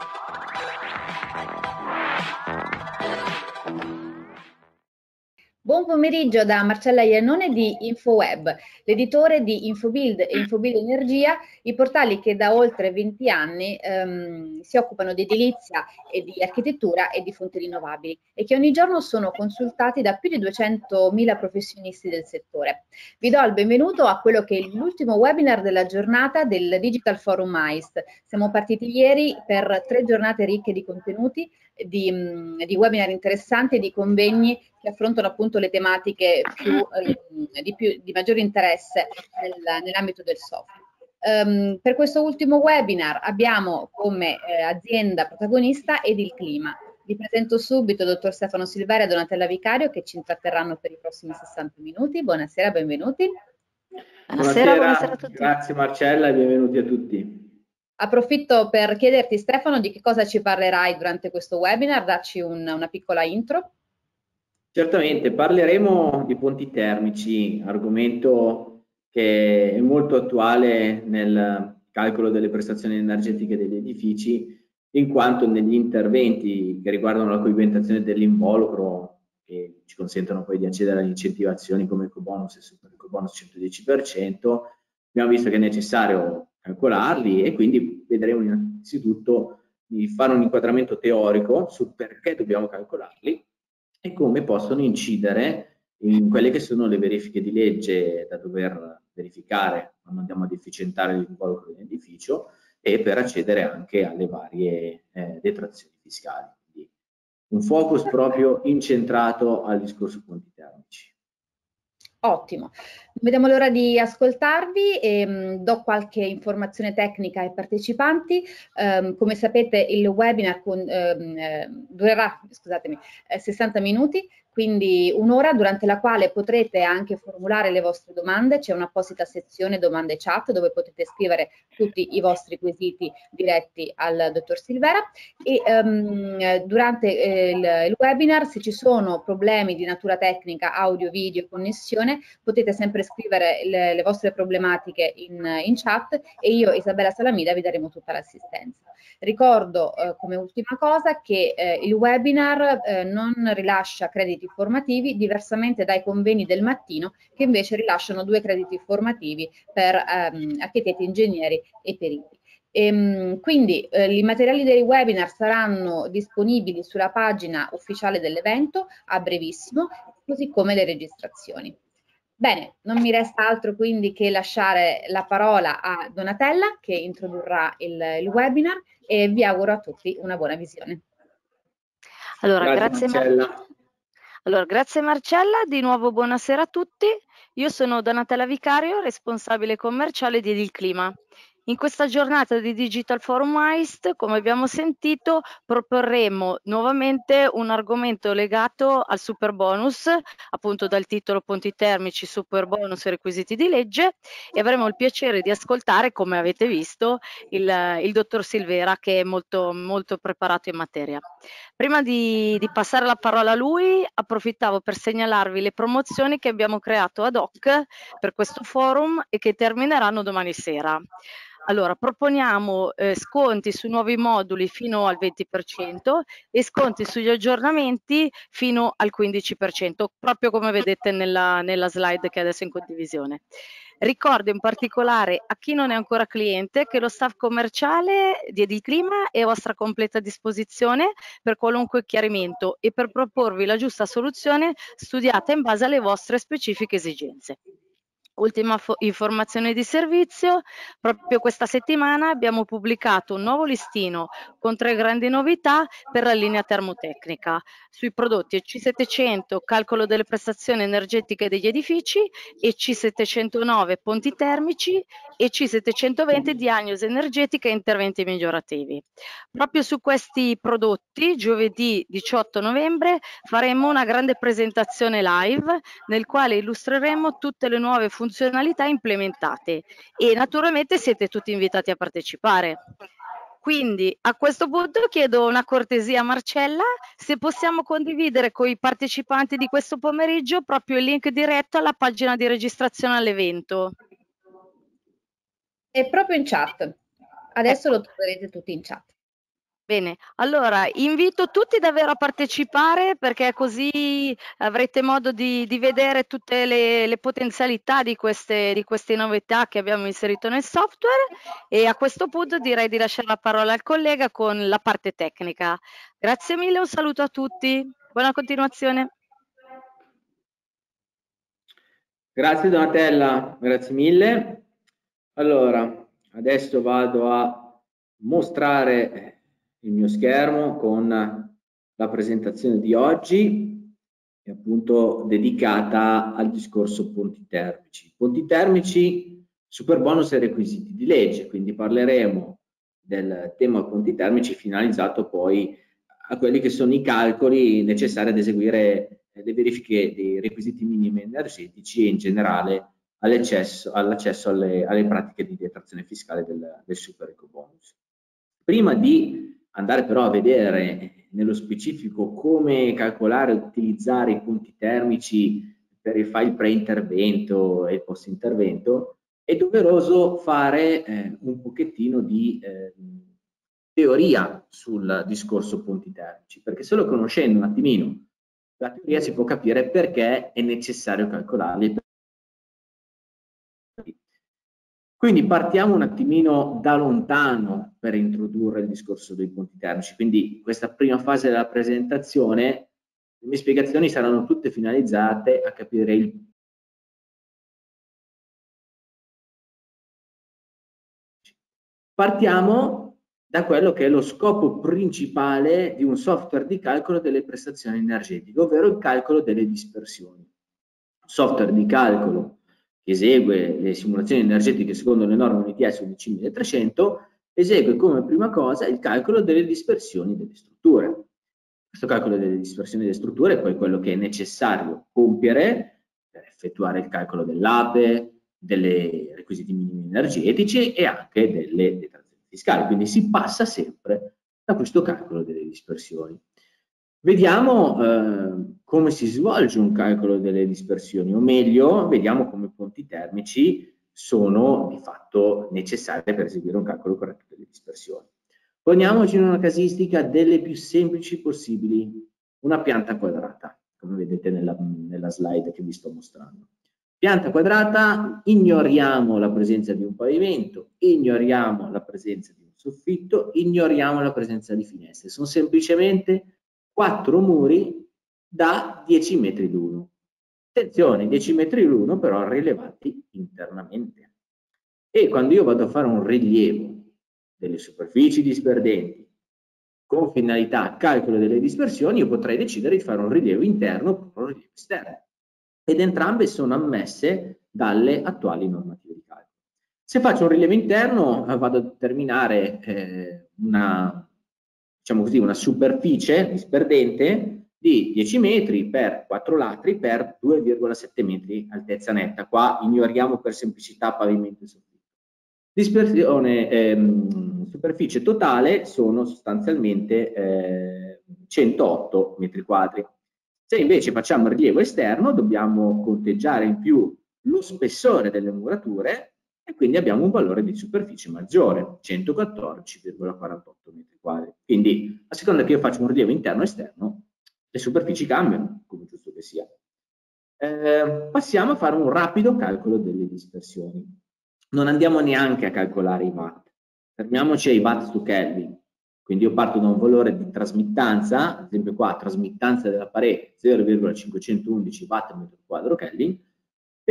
Thank you. Buon pomeriggio da Marcella Iannone di InfoWeb, l'editore di InfoBuild e InfoBuild Energia, i portali che da oltre 20 anni ehm, si occupano di edilizia e di architettura e di fonti rinnovabili e che ogni giorno sono consultati da più di 200.000 professionisti del settore. Vi do il benvenuto a quello che è l'ultimo webinar della giornata del Digital Forum AIST. Siamo partiti ieri per tre giornate ricche di contenuti, di, di webinar interessanti e di convegni che affrontano appunto le tematiche più, eh, di, più, di, maggiore interesse nel, nell'ambito del software. Um, per questo ultimo webinar abbiamo come eh, azienda protagonista ed il clima. Vi presento subito il dottor Stefano Silvera e Donatella Vicario che ci intratterranno per i prossimi 60 minuti. Buonasera, benvenuti. Buonasera, buonasera a tutti. Grazie Marcella e benvenuti a tutti. Approfitto per chiederti Stefano di che cosa ci parlerai durante questo webinar, darci un, una piccola intro. Certamente, parleremo di ponti termici, argomento che è molto attuale nel calcolo delle prestazioni energetiche degli edifici, in quanto negli interventi che riguardano la coibentazione dell'involucro, che ci consentono poi di accedere alle incentivazioni come ecobonus e super ecobonus 110%, abbiamo visto che è necessario calcolarli e quindi vedremo innanzitutto di fare un inquadramento teorico sul perché dobbiamo calcolarli e come possono incidere in quelle che sono le verifiche di legge da dover verificare quando andiamo ad efficientare l'involucro di un edificio e per accedere anche alle varie eh, detrazioni fiscali. Quindi un focus proprio incentrato al discorso ponti termici. Ottimo, vediamo l'ora di ascoltarvi e mh, mm, do qualche informazione tecnica ai partecipanti. Um, come sapete il webinar con, um, eh, durerà eh, 60 minuti, quindi un'ora durante la quale potrete anche formulare le vostre domande, c'è un'apposita sezione domande chat dove potete scrivere tutti i vostri quesiti diretti al dottor Silvera e um, durante eh, il, il, webinar se ci sono problemi di natura tecnica, audio, video, connessione, potete sempre scrivere le, le vostre problematiche in, in, chat e io, Isabella Salamida, vi daremo tutta l'assistenza. Ricordo eh, come ultima cosa che eh, il webinar eh, non rilascia crediti formativi diversamente dai conveni del mattino che invece rilasciano due crediti formativi per ehm, architetti, ingegneri e periti. Ehm, quindi eh, i materiali dei webinar saranno disponibili sulla pagina ufficiale dell'evento a brevissimo, così come le registrazioni. Bene, non mi resta altro quindi che lasciare la parola a Donatella che introdurrà il, il webinar e vi auguro a tutti una buona visione. Allora, grazie, grazie Marcella. Allora, grazie Marcella, di nuovo buonasera a tutti. Io sono Donatella Vicario, responsabile commerciale di Edil Clima. In questa giornata di Digital Forum IST, come abbiamo sentito, proporremo nuovamente un argomento legato al super bonus, appunto dal titolo Ponti termici, super bonus e requisiti di legge e avremo il piacere di ascoltare, come avete visto, il, il dottor Silvera che è molto, molto preparato in materia. Prima di, di passare la parola a lui, approfittavo per segnalarvi le promozioni che abbiamo creato ad hoc per questo forum e che termineranno domani sera. Allora, proponiamo eh, sconti sui nuovi moduli fino al 20% e sconti sugli aggiornamenti fino al 15%, proprio come vedete nella, nella slide che è adesso in condivisione. Ricordo in particolare a chi non è ancora cliente che lo staff commerciale di Ediclima è a vostra completa disposizione per qualunque chiarimento e per proporvi la giusta soluzione studiata in base alle vostre specifiche esigenze. Ultima informazione di servizio, proprio questa settimana abbiamo pubblicato un nuovo listino con tre grandi novità per la linea termotecnica sui prodotti C700 calcolo delle prestazioni energetiche degli edifici e C709 ponti termici e C720 diagnosi energetica e interventi migliorativi. Proprio su questi prodotti giovedì 18 novembre faremo una grande presentazione live nel quale illustreremo tutte le nuove funzioni funzionalità implementate e naturalmente siete tutti invitati a partecipare. Quindi a questo punto chiedo una cortesia a Marcella se possiamo condividere con i partecipanti di questo pomeriggio proprio il link diretto alla pagina di registrazione all'evento. È proprio in chat. Adesso ecco. lo troverete tutti in chat. Bene, allora invito tutti davvero a partecipare perché così avrete modo di, di vedere tutte le, le potenzialità di queste, di queste, novità che abbiamo inserito nel software e a questo punto direi di lasciare la parola al collega con la parte tecnica. Grazie mille, un saluto a tutti, buona continuazione. Grazie Donatella, grazie mille. Allora, adesso vado a mostrare il mio schermo con la presentazione di oggi, è appunto dedicata al discorso ponti termici. Ponti termici, super bonus e requisiti di legge, quindi parleremo del tema ponti termici finalizzato poi a quelli che sono i calcoli necessari ad eseguire le verifiche dei requisiti minimi energetici e in generale all'accesso, all'accesso alle, alle, pratiche di detrazione fiscale del, del super eco bonus. Prima di andare però a vedere nello specifico come calcolare e utilizzare i punti termici per il file pre-intervento e post-intervento, è doveroso fare eh, un pochettino di eh, teoria sul discorso punti termici, perché solo conoscendo un attimino la teoria si può capire perché è necessario calcolarli Quindi partiamo un attimino da lontano per introdurre il discorso dei punti termici. Quindi questa prima fase della presentazione, le mie spiegazioni saranno tutte finalizzate a capire il Partiamo da quello che è lo scopo principale di un software di calcolo delle prestazioni energetiche, ovvero il calcolo delle dispersioni. Software di calcolo esegue le simulazioni energetiche secondo le norme UNITS 11300, esegue come prima cosa il calcolo delle dispersioni delle strutture. Questo calcolo delle dispersioni delle strutture è poi quello che è necessario compiere per effettuare il calcolo dell'APE, dei requisiti minimi energetici e anche delle detrazioni fiscali. Quindi si passa sempre da questo calcolo delle dispersioni. Vediamo eh, come si svolge un calcolo delle dispersioni, o meglio, vediamo come i ponti termici sono di fatto necessari per eseguire un calcolo corretto delle dispersioni. Poniamoci in una casistica delle più semplici possibili, una pianta quadrata, come vedete nella, nella slide che vi sto mostrando. Pianta quadrata, ignoriamo la presenza di un pavimento, ignoriamo la presenza di un soffitto, ignoriamo la presenza di finestre, sono semplicemente quattro muri da 10 metri l'uno. Attenzione, 10 metri l'uno però rilevati internamente. E quando io vado a fare un rilievo delle superfici disperdenti con finalità calcolo delle dispersioni, io potrei decidere di fare un rilievo interno o un rilievo esterno. Ed entrambe sono ammesse dalle attuali normative di calcolo. Se faccio un rilievo interno, eh, vado a determinare eh, una diciamo così, una superficie disperdente di 10 metri per 4 latri per 2,7 metri altezza netta. Qua ignoriamo per semplicità pavimento e soffitto. Dispersione, ehm, superficie totale sono sostanzialmente eh, 108 metri quadri. Se invece facciamo il rilievo esterno dobbiamo conteggiare in più lo spessore delle murature e quindi abbiamo un valore di superficie maggiore, 114,48 m2. Quindi a seconda che io faccia un rilievo interno o esterno, le superfici cambiano, come giusto che sia. Eh, passiamo a fare un rapido calcolo delle dispersioni. Non andiamo neanche a calcolare i watt, fermiamoci ai watt su Kelvin. Quindi io parto da un valore di trasmittanza, ad esempio qua trasmittanza della parete 0,511 watt metro quadro Kelvin,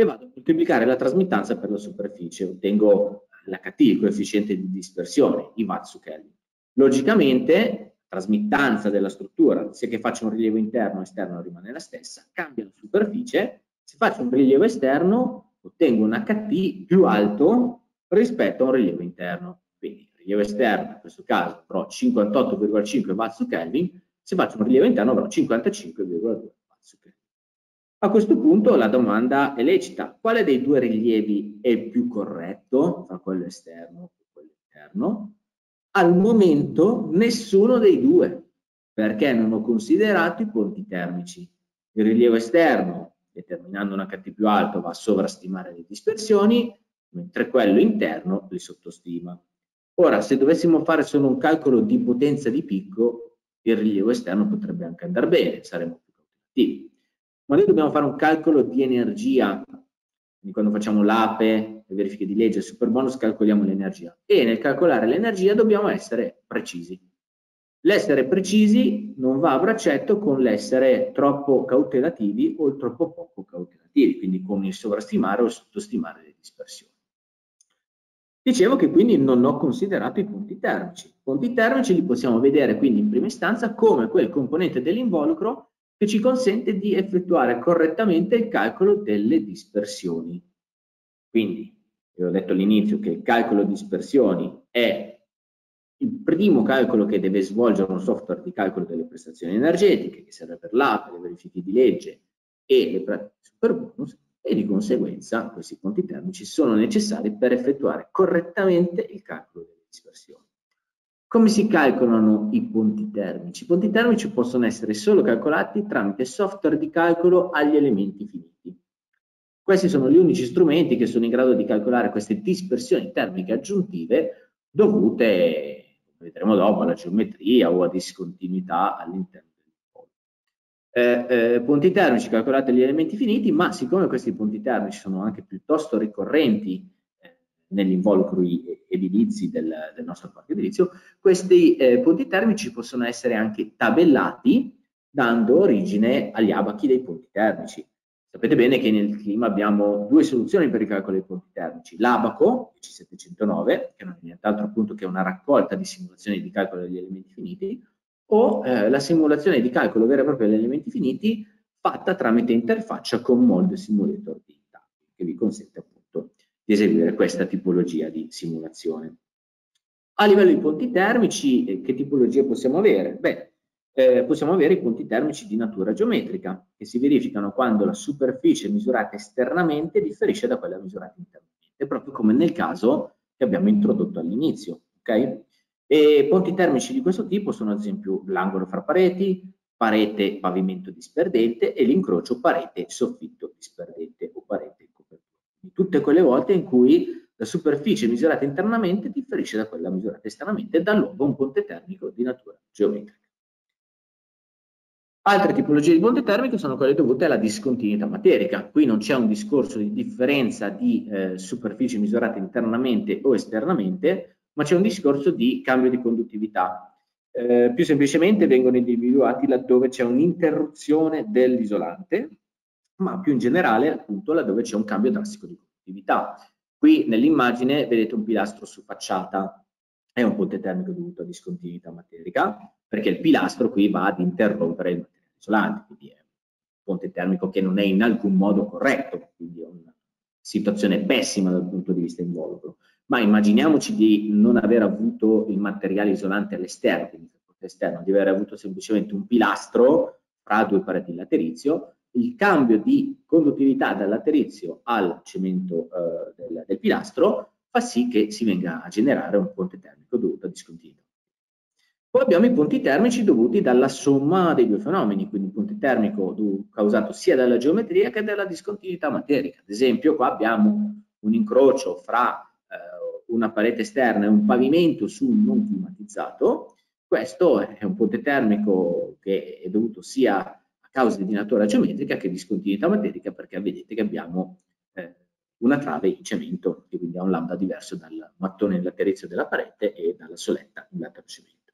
e vado a moltiplicare la trasmittanza per la superficie, ottengo l'HT, il coefficiente di dispersione, i watt su Kelvin. Logicamente, trasmittanza della struttura, sia che faccia un rilievo interno o esterno rimane la stessa, cambia la superficie, se faccio un rilievo esterno ottengo un HT più alto rispetto a un rilievo interno. Quindi il rilievo esterno, in questo caso, avrò 58,5 watt su Kelvin, se faccio un rilievo interno avrò 55,2 watt su Kelvin. A questo punto la domanda è lecita. Quale dei due rilievi è più corretto tra quello esterno e quello interno? Al momento nessuno dei due, perché non ho considerato i ponti termici. Il rilievo esterno, determinando un HT più alto, va a sovrastimare le dispersioni, mentre quello interno li sottostima. Ora, se dovessimo fare solo un calcolo di potenza di picco, il rilievo esterno potrebbe anche andare bene, saremmo più calcolativi. Ma noi dobbiamo fare un calcolo di energia, quindi quando facciamo l'APE, le verifiche di legge, il super bonus, calcoliamo l'energia. E nel calcolare l'energia dobbiamo essere precisi. L'essere precisi non va a braccetto con l'essere troppo cautelativi o il troppo poco cautelativi, quindi con il sovrastimare o sottostimare le dispersioni. Dicevo che quindi non ho considerato i punti termici. I punti termici li possiamo vedere quindi in prima istanza come quel componente dell'involucro che ci consente di effettuare correttamente il calcolo delle dispersioni. Quindi, vi ho detto all'inizio che il calcolo dispersioni è il primo calcolo che deve svolgere un software di calcolo delle prestazioni energetiche, che serve per l'APE, le verifiche di legge e le pratiche super bonus, e di conseguenza questi conti termici sono necessari per effettuare correttamente il calcolo delle dispersioni. Come si calcolano i punti termici? I punti termici possono essere solo calcolati tramite software di calcolo agli elementi finiti. Questi sono gli unici strumenti che sono in grado di calcolare queste dispersioni termiche aggiuntive dovute vedremo dopo, alla geometria o a discontinuità all'interno del polo. Eh, eh, punti termici calcolate gli elementi finiti, ma siccome questi punti termici sono anche piuttosto ricorrenti negli involucri edilizi del, del, nostro parco edilizio, questi eh, punti termici possono essere anche tabellati dando origine agli abachi dei punti termici. Sapete bene che nel clima abbiamo due soluzioni per il calcolo dei punti termici. L'abaco, C709, che non è nient'altro appunto che una raccolta di simulazioni di calcolo degli elementi finiti, o eh, la simulazione di calcolo vera e propria degli elementi finiti fatta tramite interfaccia con Mold Simulator di che vi consente appunto di eseguire questa tipologia di simulazione. A livello di punti termici, eh, che tipologie possiamo avere? Beh, eh, possiamo avere i punti termici di natura geometrica, che si verificano quando la superficie misurata esternamente differisce da quella misurata internamente, proprio come nel caso che abbiamo introdotto all'inizio. Okay? E punti termici di questo tipo sono ad esempio l'angolo fra pareti, parete pavimento disperdente e l'incrocio parete soffitto disperdente o parete. Tutte quelle volte in cui la superficie misurata internamente differisce da quella misurata esternamente, dà luogo a un ponte termico di natura geometrica. Altre tipologie di bonde termiche sono quelle dovute alla discontinuità materica. Qui non c'è un discorso di differenza di eh, superficie misurate internamente o esternamente, ma c'è un discorso di cambio di conduttività. Eh, più semplicemente vengono individuati laddove c'è un'interruzione dell'isolante, ma più in generale appunto laddove c'è un cambio drastico di conduttività. Qui nell'immagine vedete un pilastro su facciata, è un ponte termico dovuto a discontinuità materica, perché il pilastro qui va ad interrompere il materiale isolante, quindi è un ponte termico che non è in alcun modo corretto, quindi è una situazione pessima dal punto di vista involucro. Ma immaginiamoci di non aver avuto il materiale isolante all'esterno, quindi esterno, di aver avuto semplicemente un pilastro fra due pareti laterizio, il cambio di conduttività dal laterizio al cemento eh, del, del pilastro fa sì che si venga a generare un ponte termico dovuto a discontinuità. Poi abbiamo i punti termici dovuti dalla somma dei due fenomeni, quindi il punto termico causato sia dalla geometria che dalla discontinuità materica. Ad esempio qua abbiamo un incrocio fra eh, una parete esterna e un pavimento su un non climatizzato. Questo è un ponte termico che è dovuto sia a causa di natura geometrica che discontinuità materica perché vedete che abbiamo eh, una trave in cemento e quindi ha un lambda diverso dal mattone in laterizio della parete e dalla soletta in latero cemento.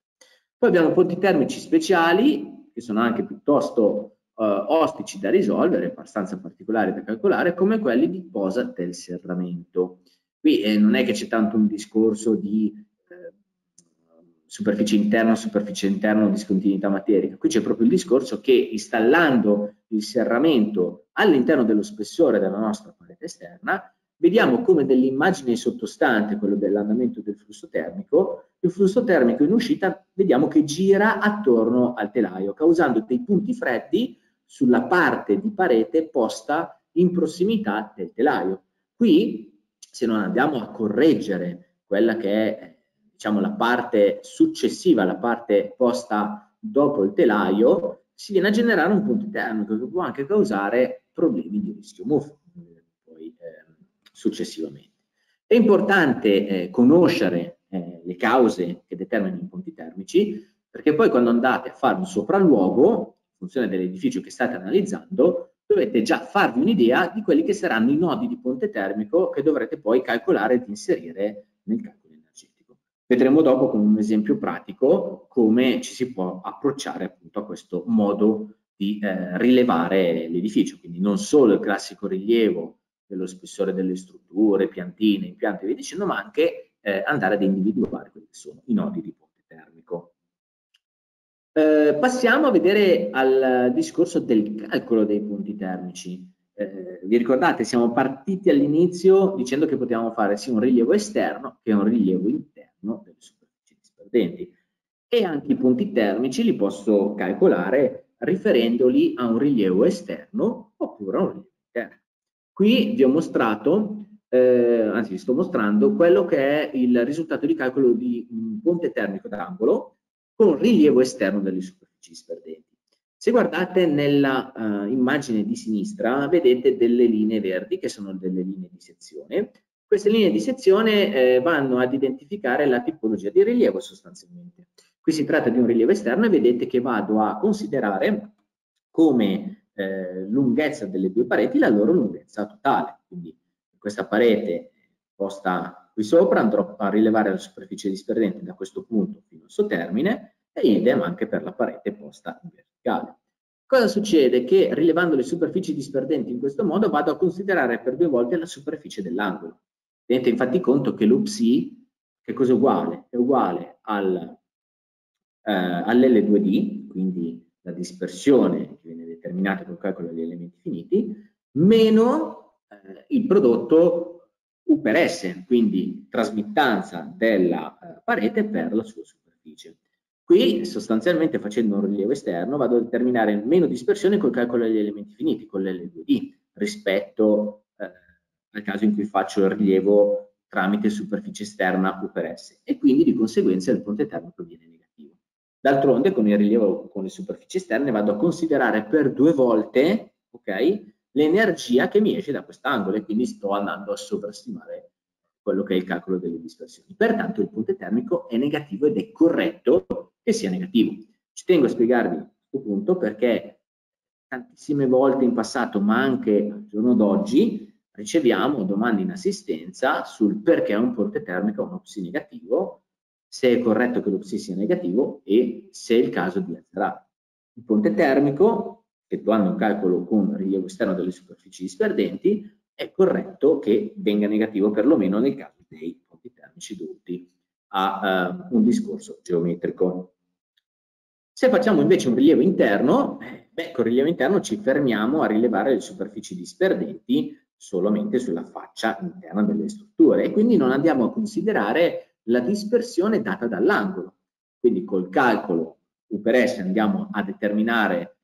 Poi abbiamo ponti termici speciali, che sono anche piuttosto eh, ostici da risolvere, abbastanza particolari da calcolare, come quelli di posa del serramento. Qui eh, non è che c'è tanto un discorso di superficie interna, superficie interna discontinuità materica. Qui c'è proprio il discorso che installando il serramento all'interno dello spessore della nostra parete esterna, vediamo come dell'immagine sottostante, quello dell'andamento del flusso termico, il flusso termico in uscita vediamo che gira attorno al telaio, causando dei punti freddi sulla parte di parete posta in prossimità del telaio. Qui, se non andiamo a correggere quella che è diciamo, la parte successiva, la parte posta dopo il telaio, si viene a generare un punto termico che può anche causare problemi di rischio muffo poi, eh, successivamente. È importante eh, conoscere eh, le cause che determinano i punti termici, perché poi quando andate a fare un sopralluogo, in funzione dell'edificio che state analizzando, dovete già farvi un'idea di quelli che saranno i nodi di ponte termico che dovrete poi calcolare ed inserire nel calcolo. Vedremo dopo con un esempio pratico come ci si può approcciare appunto a questo modo di eh, rilevare l'edificio, quindi non solo il classico rilievo dello spessore delle strutture, piantine, impianti e via dicendo, ma anche eh, andare ad individuare quelli che sono i nodi di ponte termico. Eh, passiamo a vedere al discorso del calcolo dei punti termici. Eh, vi ricordate, siamo partiti all'inizio dicendo che potevamo fare sia un rilievo esterno che un rilievo interno delle superfici disperdenti e anche i punti termici li posso calcolare riferendoli a un rilievo esterno oppure a un rilievo interno. Qui vi ho mostrato eh, anzi vi sto mostrando quello che è il risultato di calcolo di un ponte termico d'angolo con rilievo esterno delle superfici disperdenti. Se guardate nella uh, immagine di sinistra vedete delle linee verdi che sono delle linee di sezione. Queste linee di sezione eh, vanno ad identificare la tipologia di rilievo sostanzialmente. Qui si tratta di un rilievo esterno e vedete che vado a considerare come eh, lunghezza delle due pareti la loro lunghezza totale. Quindi questa parete posta qui sopra andrò a rilevare la superficie disperdente da questo punto fino al suo termine e idem anche per la parete posta in verticale. Cosa succede? Che rilevando le superfici disperdenti in questo modo vado a considerare per due volte la superficie dell'angolo. Tenete infatti conto che l'UPSI, che cosa è uguale? È uguale al, eh, all'L2D, quindi la dispersione che viene determinata col calcolo degli elementi finiti, meno eh, il prodotto U per S, quindi trasmittanza della eh, parete per la sua superficie. Qui sostanzialmente facendo un rilievo esterno vado a determinare meno dispersione col calcolo degli elementi finiti, con l'L2D, rispetto al caso in cui faccio il rilievo tramite superficie esterna U per S e quindi di conseguenza il ponte termico viene negativo. D'altronde con il rilievo con le superfici esterne vado a considerare per due volte ok, l'energia che mi esce da quest'angolo e quindi sto andando a sovrastimare quello che è il calcolo delle dispersioni. Pertanto il punto termico è negativo ed è corretto che sia negativo. Ci tengo a spiegarvi questo punto perché tantissime volte in passato, ma anche al giorno d'oggi, riceviamo domande in assistenza sul perché un ponte termico ha uno psi negativo, se è corretto che lo psi sia negativo e se è il caso di azzerare. Il ponte termico effettuando un calcolo con rilievo esterno delle superfici disperdenti, è corretto che venga negativo perlomeno nel caso dei punti termici dovuti a uh, un discorso geometrico. Se facciamo invece un rilievo interno, beh, con rilievo interno ci fermiamo a rilevare le superfici disperdenti solamente sulla faccia interna delle strutture e quindi non andiamo a considerare la dispersione data dall'angolo. Quindi col calcolo U per S andiamo a determinare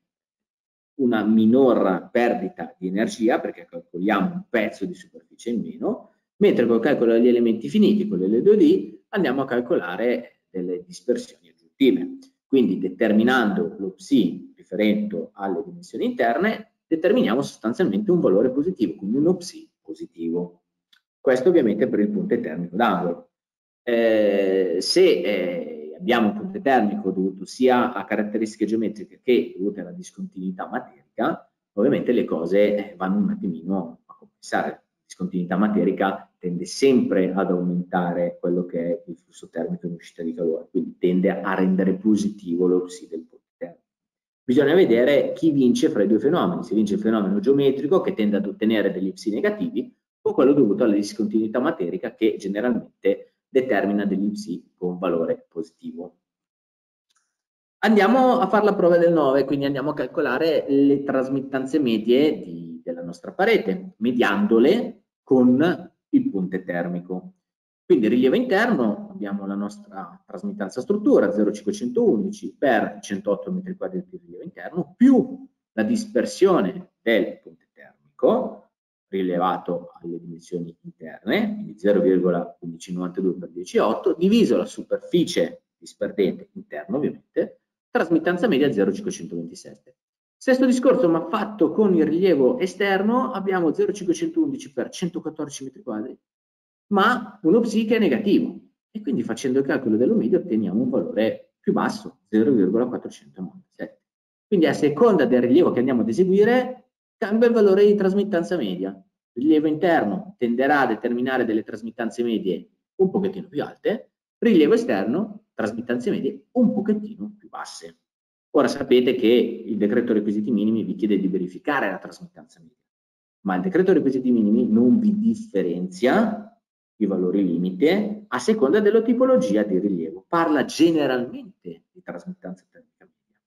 una minor perdita di energia perché calcoliamo un pezzo di superficie in meno, mentre col calcolo degli elementi finiti, con l'L2D, andiamo a calcolare delle dispersioni aggiuntive. Quindi determinando lo psi riferendo alle dimensioni interne, determiniamo sostanzialmente un valore positivo, quindi uno psi positivo. Questo ovviamente per il punto termico d'angolo. Eh, se eh, abbiamo un punto termico dovuto sia a caratteristiche geometriche che dovute alla discontinuità materica, ovviamente le cose eh, vanno un attimino a compensare. La discontinuità materica tende sempre ad aumentare quello che è il flusso termico in uscita di calore, quindi tende a rendere positivo l'ossido del punto. Bisogna vedere chi vince fra i due fenomeni, se vince il fenomeno geometrico che tende ad ottenere degli psi negativi o quello dovuto alla discontinuità materica che generalmente determina degli psi con valore positivo. Andiamo a fare la prova del 9, quindi andiamo a calcolare le trasmittanze medie di, della nostra parete, mediandole con il punte termico. Quindi rilievo interno, abbiamo la nostra trasmittanza struttura 0,511 per 108 m2 di rilievo interno, più la dispersione del punte termico, rilevato alle dimensioni interne, quindi 0,1592 per 10,8, diviso la superficie disperdente interna ovviamente, trasmittanza media 0,527. Stesso discorso ma fatto con il rilievo esterno abbiamo 0,511 per 114 metri quadri, ma uno psi che è negativo. e quindi facendo il calcolo dello medio otteniamo un valore più basso, 0,497. Quindi a seconda del rilievo che andiamo ad eseguire, cambia il valore di trasmittanza media. Il rilievo interno tenderà a determinare delle trasmittanze medie un pochettino più alte, rilievo esterno, trasmittanze medie un pochettino più basse. Ora sapete che il decreto requisiti minimi vi chiede di verificare la trasmittanza media, ma il decreto requisiti minimi non vi differenzia i valori limite a seconda della tipologia di rilievo. Parla generalmente di trasmittanza termica media.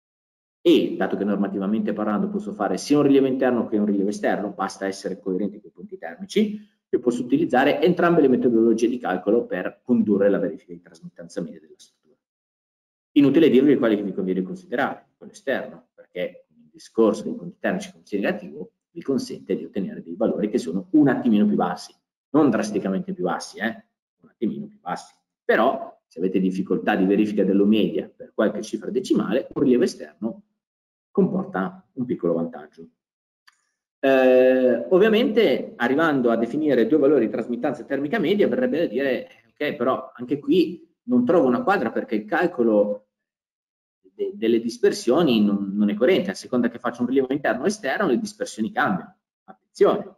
E, dato che normativamente parlando posso fare sia un rilievo interno che un rilievo esterno, basta essere coerenti con i punti termici, io posso utilizzare entrambe le metodologie di calcolo per condurre la verifica di trasmittanza media della struttura. Inutile dirvi quali vi conviene considerare, quello esterno, perché il discorso dei punti termici con negativo vi consente di ottenere dei valori che sono un attimino più bassi non drasticamente più bassi, eh? un attimino più bassi. Però se avete difficoltà di verifica dello media per qualche cifra decimale, un rilievo esterno comporta un piccolo vantaggio. Eh, ovviamente arrivando a definire due valori di trasmittanza termica media verrebbe da dire ok però anche qui non trovo una quadra perché il calcolo de delle dispersioni non, non, è coerente a seconda che faccio un rilievo interno o esterno le dispersioni cambiano attenzione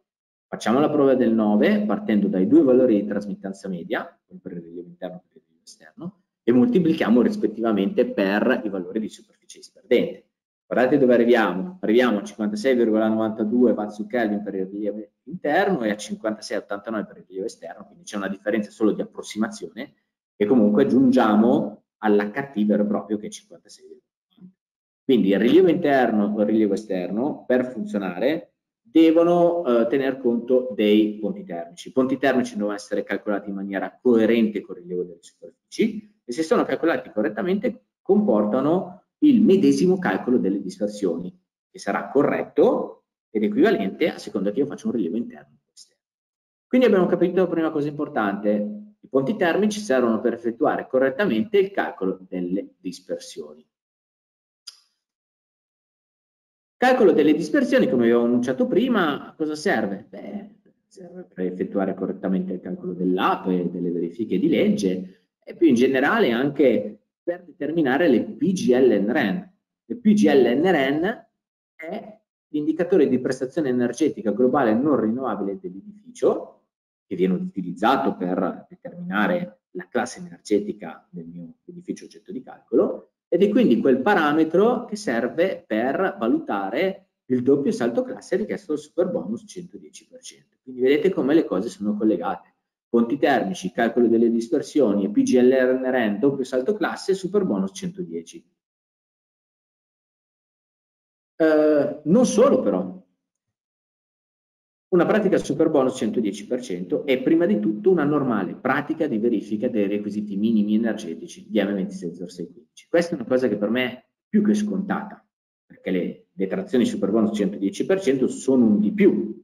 Facciamo la prova del 9 partendo dai due valori di trasmittanza media, per il rilievo interno e per il rilievo esterno, e moltiplichiamo rispettivamente per i valori di superficie disperdente. Guardate dove arriviamo, arriviamo a 56,92 watt su Kelvin per il rilievo interno e a 56,89 per il rilievo esterno, quindi c'è una differenza solo di approssimazione e comunque giungiamo all'HT vero e proprio che è 56,90. Quindi il rilievo interno o il rilievo esterno per funzionare devono eh, tener conto dei ponti termici. I ponti termici devono essere calcolati in maniera coerente con il rilievo delle superfici e se sono calcolati correttamente comportano il medesimo calcolo delle dispersioni, che sarà corretto ed equivalente a seconda che io faccia un rilievo interno. Quindi abbiamo capito la prima cosa importante, i ponti termici servono per effettuare correttamente il calcolo delle dispersioni. Calcolo delle dispersioni, come ho annunciato prima, a cosa serve? Beh, serve per effettuare correttamente il calcolo dell'ape, delle verifiche di legge e più in generale anche per determinare le PGL-NREN. Le PGL-NREN è l'indicatore di prestazione energetica globale non rinnovabile dell'edificio, che viene utilizzato per determinare la classe energetica del mio edificio oggetto di calcolo, ed è quindi quel parametro che serve per valutare il doppio salto classe richiesto dal super bonus 110%. Quindi vedete come le cose sono collegate. Ponti termici, calcolo delle dispersioni, PGLRNRN, doppio salto classe, super bonus 110. Eh, non solo però, una pratica super bonus 110% è prima di tutto una normale pratica di verifica dei requisiti minimi energetici di M26015. Questa è una cosa che per me è più che scontata, perché le detrazioni super bonus 110% sono un di più,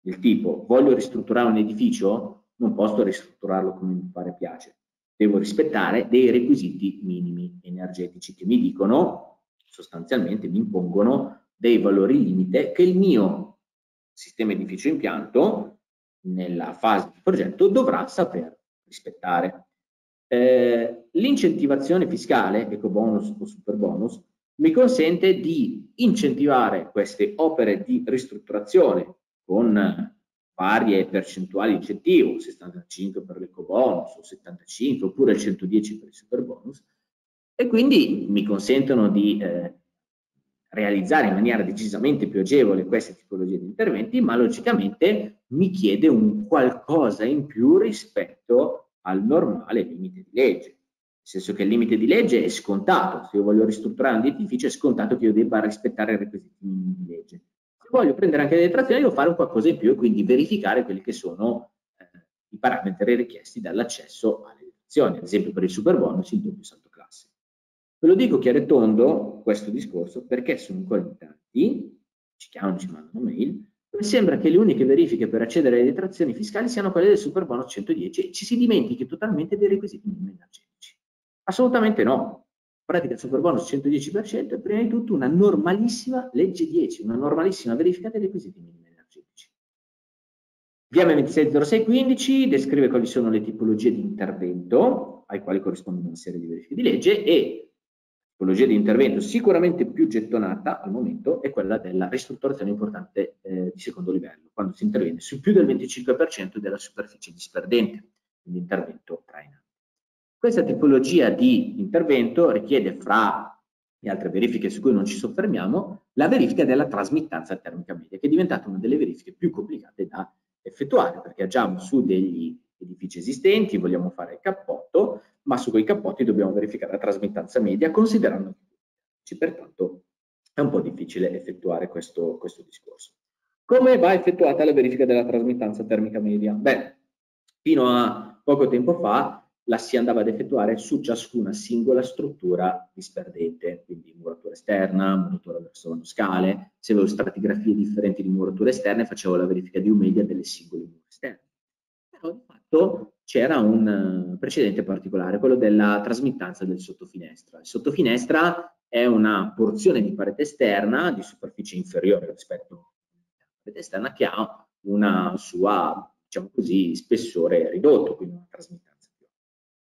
del tipo voglio ristrutturare un edificio, non posso ristrutturarlo come mi pare piace, devo rispettare dei requisiti minimi energetici che mi dicono, sostanzialmente mi impongono dei valori limite che il mio sistema edificio impianto nella fase di progetto dovrà saper rispettare. Eh, L'incentivazione fiscale, eco bonus o super bonus, mi consente di incentivare queste opere di ristrutturazione con varie percentuali incentivo, 65 per l'eco bonus o 75 oppure il 110 per il super bonus, e quindi mi consentono di eh, realizzare in maniera decisamente più agevole queste tipologie di interventi, ma logicamente mi chiede un qualcosa in più rispetto al normale limite di legge. Nel senso che il limite di legge è scontato, se io voglio ristrutturare un edificio è scontato che io debba rispettare i requisiti di legge. Se voglio prendere anche le detrazioni devo fare un qualcosa in più e quindi verificare quelli che sono eh, i parametri richiesti dall'accesso alle detrazioni, ad esempio per il super bonus il doppio salto. Ve lo dico chiaro e tondo questo discorso perché sono ancora in tanti, ci chiamano, ci mandano mail, dove sembra che le uniche verifiche per accedere alle detrazioni fiscali siano quelle del super bonus 110 e ci si dimentichi totalmente dei requisiti minimi energetici. Assolutamente no. In pratica il super bonus 110% è prima di tutto una normalissima legge 10, una normalissima verifica dei requisiti minimi energetici. VM 260615 descrive quali sono le tipologie di intervento ai quali corrisponde una serie di verifiche di legge e tipologia di intervento sicuramente più gettonata al momento è quella della ristrutturazione importante eh, di secondo livello, quando si interviene su più del 25% della superficie disperdente, quindi intervento trainante. Questa tipologia di intervento richiede, fra le altre verifiche su cui non ci soffermiamo, la verifica della trasmittanza termica media, che è diventata una delle verifiche più complicate da effettuare, perché agiamo su degli edifici esistenti, vogliamo fare il cappotto, ma su quei cappotti dobbiamo verificare la trasmittanza media considerando pertanto è un po' difficile effettuare questo, questo discorso. Come va effettuata la verifica della trasmittanza termica media? Beh, fino a poco tempo fa la si andava ad effettuare su ciascuna singola struttura disperdente, quindi muratura esterna, muratura verso scale, se avevo stratigrafie differenti di murature esterne facevo la verifica di un media delle singole mura esterne. Però di fatto c'era un precedente particolare, quello della trasmittanza del sottofinestra. Il sottofinestra è una porzione di parete esterna di superficie inferiore rispetto alla parete esterna che ha una sua, diciamo così, spessore ridotto, quindi una trasmittanza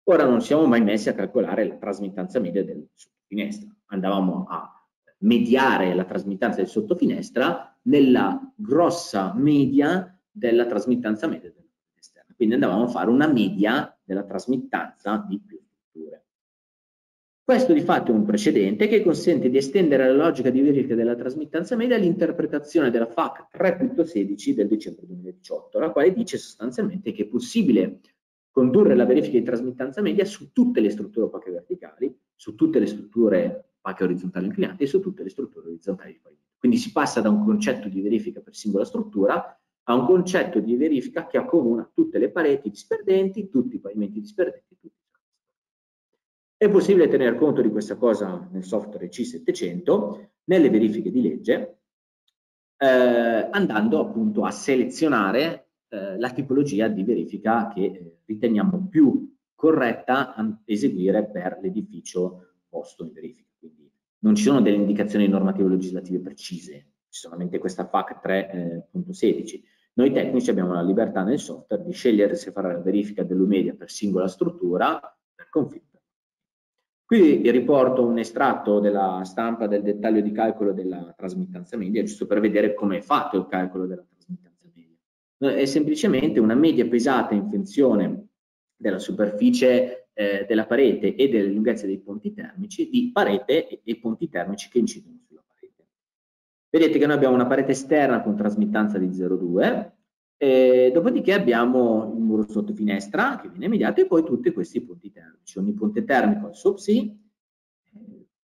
Ora non siamo mai messi a calcolare la trasmittanza media del sottofinestra. Andavamo a mediare la trasmittanza del sottofinestra nella grossa media della trasmittanza media esterna. Quindi andavamo a fare una media della trasmittanza di più strutture. Questo di fatto è un precedente che consente di estendere la logica di verifica della trasmittanza media all'interpretazione della FAC 3.16 del dicembre 2018, la quale dice sostanzialmente che è possibile condurre la verifica di trasmittanza media su tutte le strutture opache verticali, su tutte le strutture opache orizzontali inclinate e su tutte le strutture orizzontali di. Quindi si passa da un concetto di verifica per singola struttura a un concetto di verifica che accomuna tutte le pareti disperdenti, tutti i pavimenti disperdenti. Tutti. È possibile tener conto di questa cosa nel software C700, nelle verifiche di legge, eh, andando appunto a selezionare eh, la tipologia di verifica che eh, riteniamo più corretta eseguire per l'edificio posto in verifica. Quindi non ci sono delle indicazioni normative legislative precise, solamente questa FAC 3.16. Noi tecnici abbiamo la libertà nel software di scegliere se fare la verifica dell'umedia per singola struttura per conflitto. Qui riporto un estratto della stampa del dettaglio di calcolo della trasmittanza media, giusto per vedere come è fatto il calcolo della trasmittanza è semplicemente una media pesata in funzione della superficie eh, della parete e delle lunghezze dei ponti termici di parete e, e ponti termici che incidono sulla parete. Vedete che noi abbiamo una parete esterna con trasmittanza di 0,2, e dopodiché abbiamo il muro sotto finestra che viene mediato e poi tutti questi ponti termici. Ogni ponte termico ha il suo psi,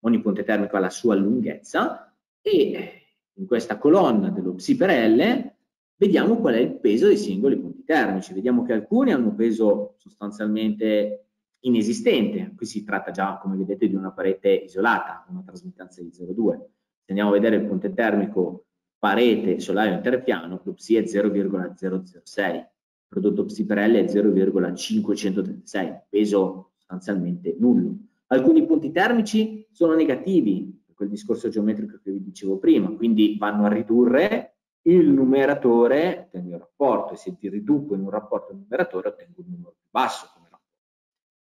ogni ponte termico ha la sua lunghezza e in questa colonna dello psi per L vediamo qual è il peso dei singoli punti termici. Vediamo che alcuni hanno un peso sostanzialmente inesistente. Qui si tratta già, come vedete, di una parete isolata, una trasmittanza di 0,2. Andiamo a vedere il punto termico parete solaio interpiano, lo psi è 0,006, il prodotto psi per L è 0,536, peso sostanzialmente nullo. Alcuni punti termici sono negativi, per quel discorso geometrico che vi dicevo prima, quindi vanno a ridurre il numeratore del mio rapporto e se ti riduco in un rapporto il numeratore ottengo un numero più basso come.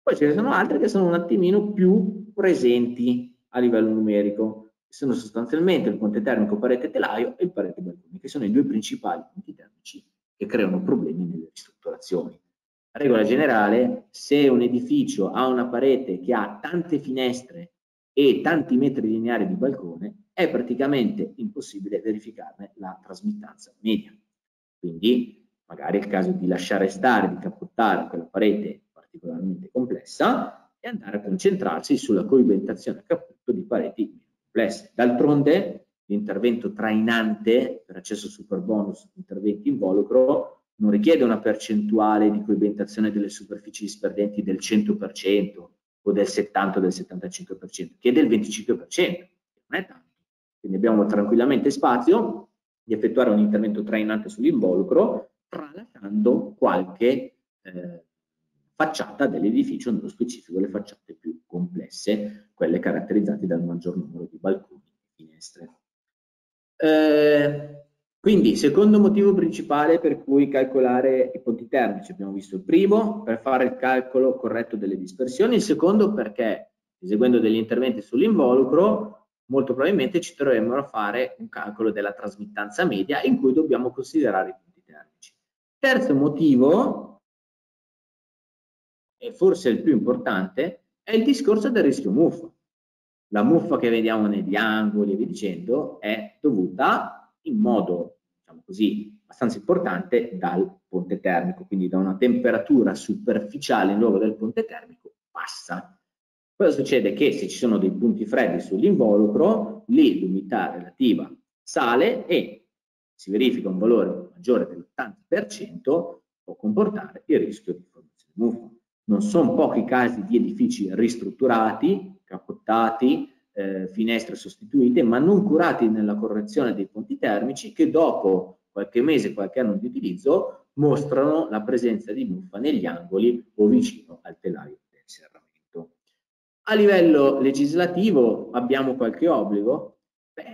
Poi ce ne sono altre che sono un attimino più presenti a livello numerico, sono sostanzialmente il ponte termico parete telaio e il parete balcone, che sono i due principali punti termici che creano problemi nelle ristrutturazioni. regola generale, se un edificio ha una parete che ha tante finestre e tanti metri lineari di balcone, è praticamente impossibile verificarne la trasmittanza media. Quindi magari è il caso di lasciare stare, di cappottare quella parete particolarmente complessa e andare a concentrarsi sulla coibentazione a cappotto di pareti complesse. D'altronde l'intervento trainante per accesso super bonus, interventi involucro, non richiede una percentuale di coibentazione delle superfici disperdenti del 100% o del 70 o del 75%, chiede il 25%, non è tanto. Quindi abbiamo tranquillamente spazio di effettuare un intervento trainante sull'involucro, tralasciando qualche eh, facciata dell'edificio, nello specifico le facciate più complesse, quelle caratterizzate dal maggior numero di balconi e finestre. Eh, Quindi, secondo motivo principale per cui calcolare i punti termici, abbiamo visto il primo, per fare il calcolo corretto delle dispersioni, il secondo perché eseguendo degli interventi sull'involucro, molto probabilmente ci troveremo a fare un calcolo della trasmittanza media in cui dobbiamo considerare i punti termici. Terzo motivo, e forse il più importante, è il discorso del rischio muffa. La muffa che vediamo negli angoli e via dicendo è dovuta in modo diciamo così, abbastanza importante dal ponte termico, quindi da una temperatura superficiale in luogo del ponte termico bassa. Cosa succede? Che se ci sono dei punti freddi sull'involucro, lì l'umidità relativa sale e si verifica un valore maggiore dell'80%, può comportare il rischio di formazione muffa. Non sono pochi casi di edifici ristrutturati, capottati, eh, finestre sostituite, ma non curati nella correzione dei punti termici che dopo qualche mese, qualche anno di utilizzo mostrano la presenza di muffa negli angoli o vicino al telaio del serramento. A livello legislativo abbiamo qualche obbligo?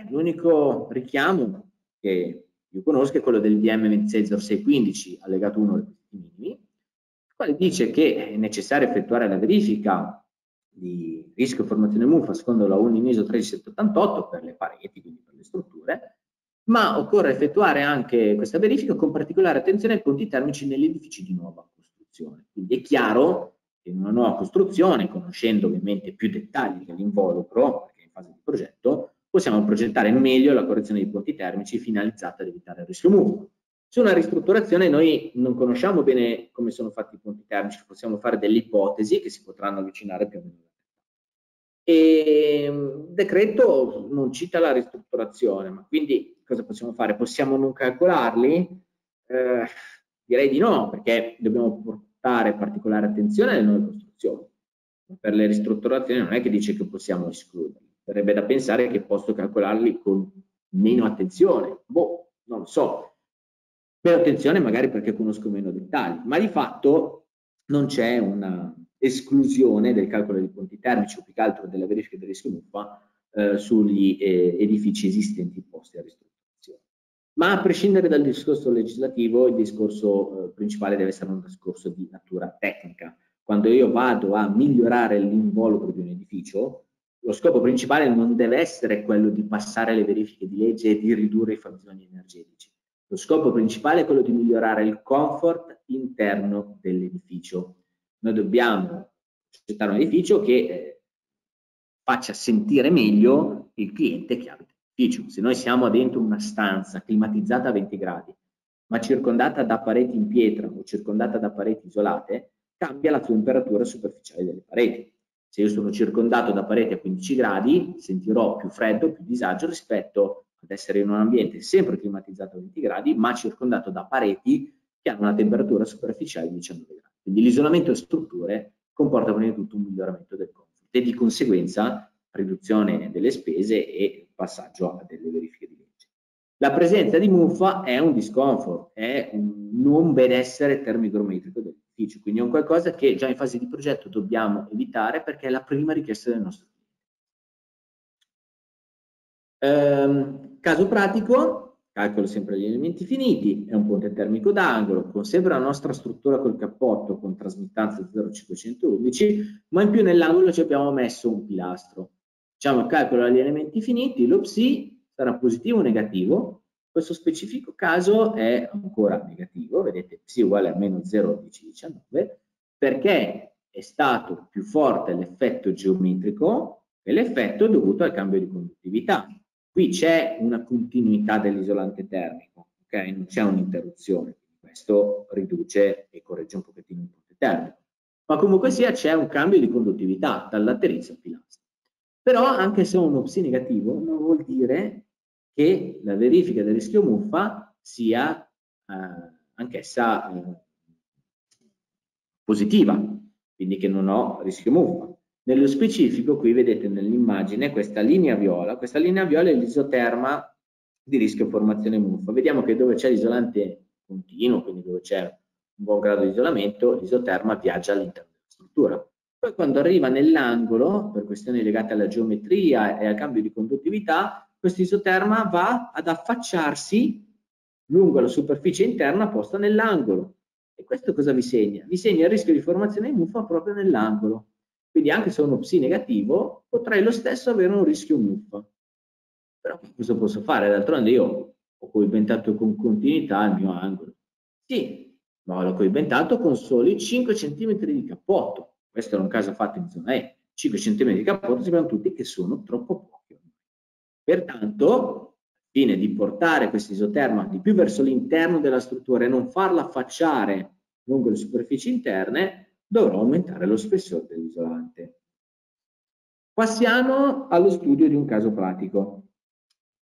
l'unico richiamo che io conosco è quello del DM 260615, allegato 1 requisiti minimi, quale dice che è necessario effettuare la verifica di rischio formazione muffa secondo la UNIMISO 13788 per le pareti, quindi per le strutture, ma occorre effettuare anche questa verifica con particolare attenzione ai punti termici negli edifici di nuova costruzione. Quindi è chiaro che in una nuova costruzione, conoscendo ovviamente più dettagli dell'involucro, perché è in fase di progetto, possiamo progettare meglio la correzione dei punti termici finalizzata ad evitare il rischio muffa. Su una ristrutturazione noi non conosciamo bene come sono fatti i punti termici, possiamo fare delle ipotesi che si potranno avvicinare più o meno. E il decreto non cita la ristrutturazione, ma quindi cosa possiamo fare? Possiamo non calcolarli? Eh, direi di no, perché dobbiamo portare particolare attenzione alle nuove costruzioni. Per le ristrutturazioni non è che dice che possiamo escluderli, sarebbe da pensare che posso calcolarli con meno attenzione. Boh, non lo so, Meno attenzione magari perché conosco meno dettagli, ma di fatto non c'è una esclusione del calcolo dei punti termici o più che altro della verifica del rischio muffa eh, sugli eh, edifici esistenti posti a ristrutturazione. Ma a prescindere dal discorso legislativo, il discorso eh, principale deve essere un discorso di natura tecnica. Quando io vado a migliorare l'involucro di un edificio, lo scopo principale non deve essere quello di passare le verifiche di legge e di ridurre i fabbisogni energetici lo scopo principale è quello di migliorare il comfort interno dell'edificio. Noi dobbiamo accettare un edificio che eh, faccia sentire meglio il cliente che abita l'edificio. Se noi siamo dentro una stanza climatizzata a 20 gradi, ma circondata da pareti in pietra o circondata da pareti isolate, cambia la temperatura superficiale delle pareti. Se io sono circondato da pareti a 15 gradi, sentirò più freddo, più disagio rispetto ad essere in un ambiente sempre climatizzato a 20 gradi, ma circondato da pareti che hanno una temperatura superficiale di 19 gradi. Quindi l'isolamento delle strutture comporta prima di tutto un miglioramento del comfort e di conseguenza riduzione delle spese e passaggio a delle verifiche di legge. La presenza di muffa è un discomfort, è un non benessere termigrometrico dell'edificio, quindi è un qualcosa che già in fase di progetto dobbiamo evitare perché è la prima richiesta del nostro Ehm, caso pratico, calcolo sempre gli elementi finiti, è un ponte termico d'angolo, conserva la nostra struttura col cappotto con trasmittanza 0,511, ma in più nell'angolo ci abbiamo messo un pilastro. Facciamo il calcolo degli elementi finiti, lo psi sarà positivo o negativo, questo specifico caso è ancora negativo, vedete psi uguale a meno 0,1019, perché è stato più forte l'effetto geometrico e l'effetto dovuto al cambio di conduttività. Qui c'è una continuità dell'isolante termico, ok? Non c'è un'interruzione, questo riduce e corregge un pochettino il ponte termico. Ma comunque sia c'è un cambio di conduttività dal laterizio al pilastro. Però anche se ho uno psi negativo non vuol dire che la verifica del rischio muffa sia eh, anch'essa eh, positiva, quindi che non ho rischio muffa. Nello specifico, qui vedete nell'immagine questa linea viola, questa linea viola è l'isoterma di rischio formazione muffa. Vediamo che dove c'è l'isolante continuo, quindi dove c'è un buon grado di isolamento, l'isoterma viaggia all'interno della struttura. Poi quando arriva nell'angolo, per questioni legate alla geometria e al cambio di conduttività, questo isoterma va ad affacciarsi lungo la superficie interna posta nell'angolo. E questo cosa vi segna? Vi segna il rischio di formazione muffa proprio nell'angolo. Quindi anche se uno psi negativo, potrei lo stesso avere un rischio muffa. Però cosa posso fare? D'altronde io ho coibentato con continuità il mio angolo. Sì, ma l'ho coibentato con soli 5 cm di cappotto. Questo era un caso fatto in zona E. 5 cm di cappotto sappiamo tutti che sono troppo pochi. Pertanto, al fine di portare questa isoterma di più verso l'interno della struttura e non farla affacciare lungo le superfici interne, dovrò aumentare lo spessore dell'isolante. Passiamo allo studio di un caso pratico.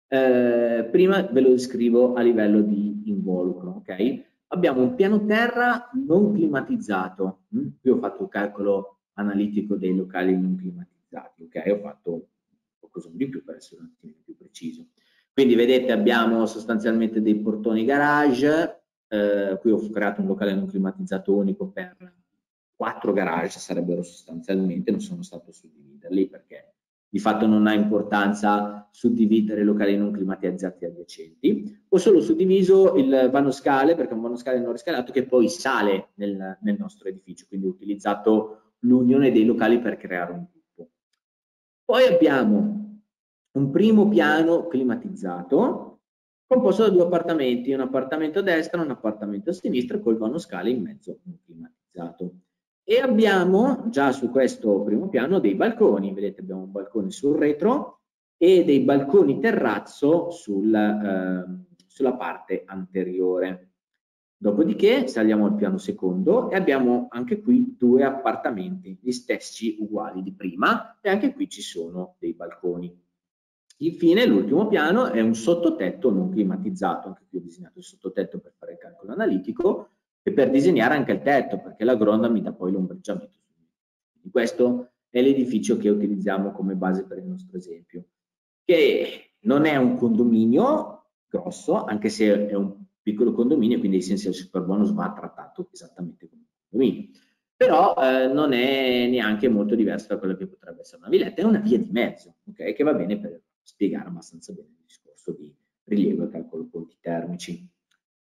Eh, prima ve lo descrivo a livello di involucro, ok? Abbiamo un piano terra non climatizzato. Mm? Qui ho fatto il calcolo analitico dei locali non climatizzati, ok? Ho fatto qualcosa di più per essere un attimo più preciso. Quindi vedete abbiamo sostanzialmente dei portoni garage, eh, qui ho creato un locale non climatizzato unico per quattro garage sarebbero sostanzialmente, non sono stato suddividerli perché di fatto non ha importanza suddividere locali non climatizzati adiacenti. Ho solo suddiviso il vano scale perché è un vano scale non riscalato che poi sale nel, nel nostro edificio, quindi ho utilizzato l'unione dei locali per creare un gruppo. Poi abbiamo un primo piano climatizzato composto da due appartamenti, un appartamento a destra e un appartamento a sinistra col vano scale in mezzo non climatizzato. E abbiamo già su questo primo piano dei balconi, vedete abbiamo un balcone sul retro e dei balconi terrazzo sul, eh, sulla parte anteriore. Dopodiché saliamo al piano secondo e abbiamo anche qui due appartamenti, gli stessi uguali di prima e anche qui ci sono dei balconi. Infine l'ultimo piano è un sottotetto non climatizzato, anche qui ho disegnato il sottotetto per fare il calcolo analitico e per disegnare anche il tetto perché la gronda mi dà poi l'ombreggiamento. Questo è l'edificio che utilizziamo come base per il nostro esempio, che non è un condominio grosso, anche se è un piccolo condominio, quindi ai sensi del super bonus va trattato esattamente come un condominio. Però eh, non è neanche molto diverso da quello che potrebbe essere una villetta, è una via di mezzo, okay? che va bene per spiegare abbastanza bene il discorso di rilievo e calcolo conti termici.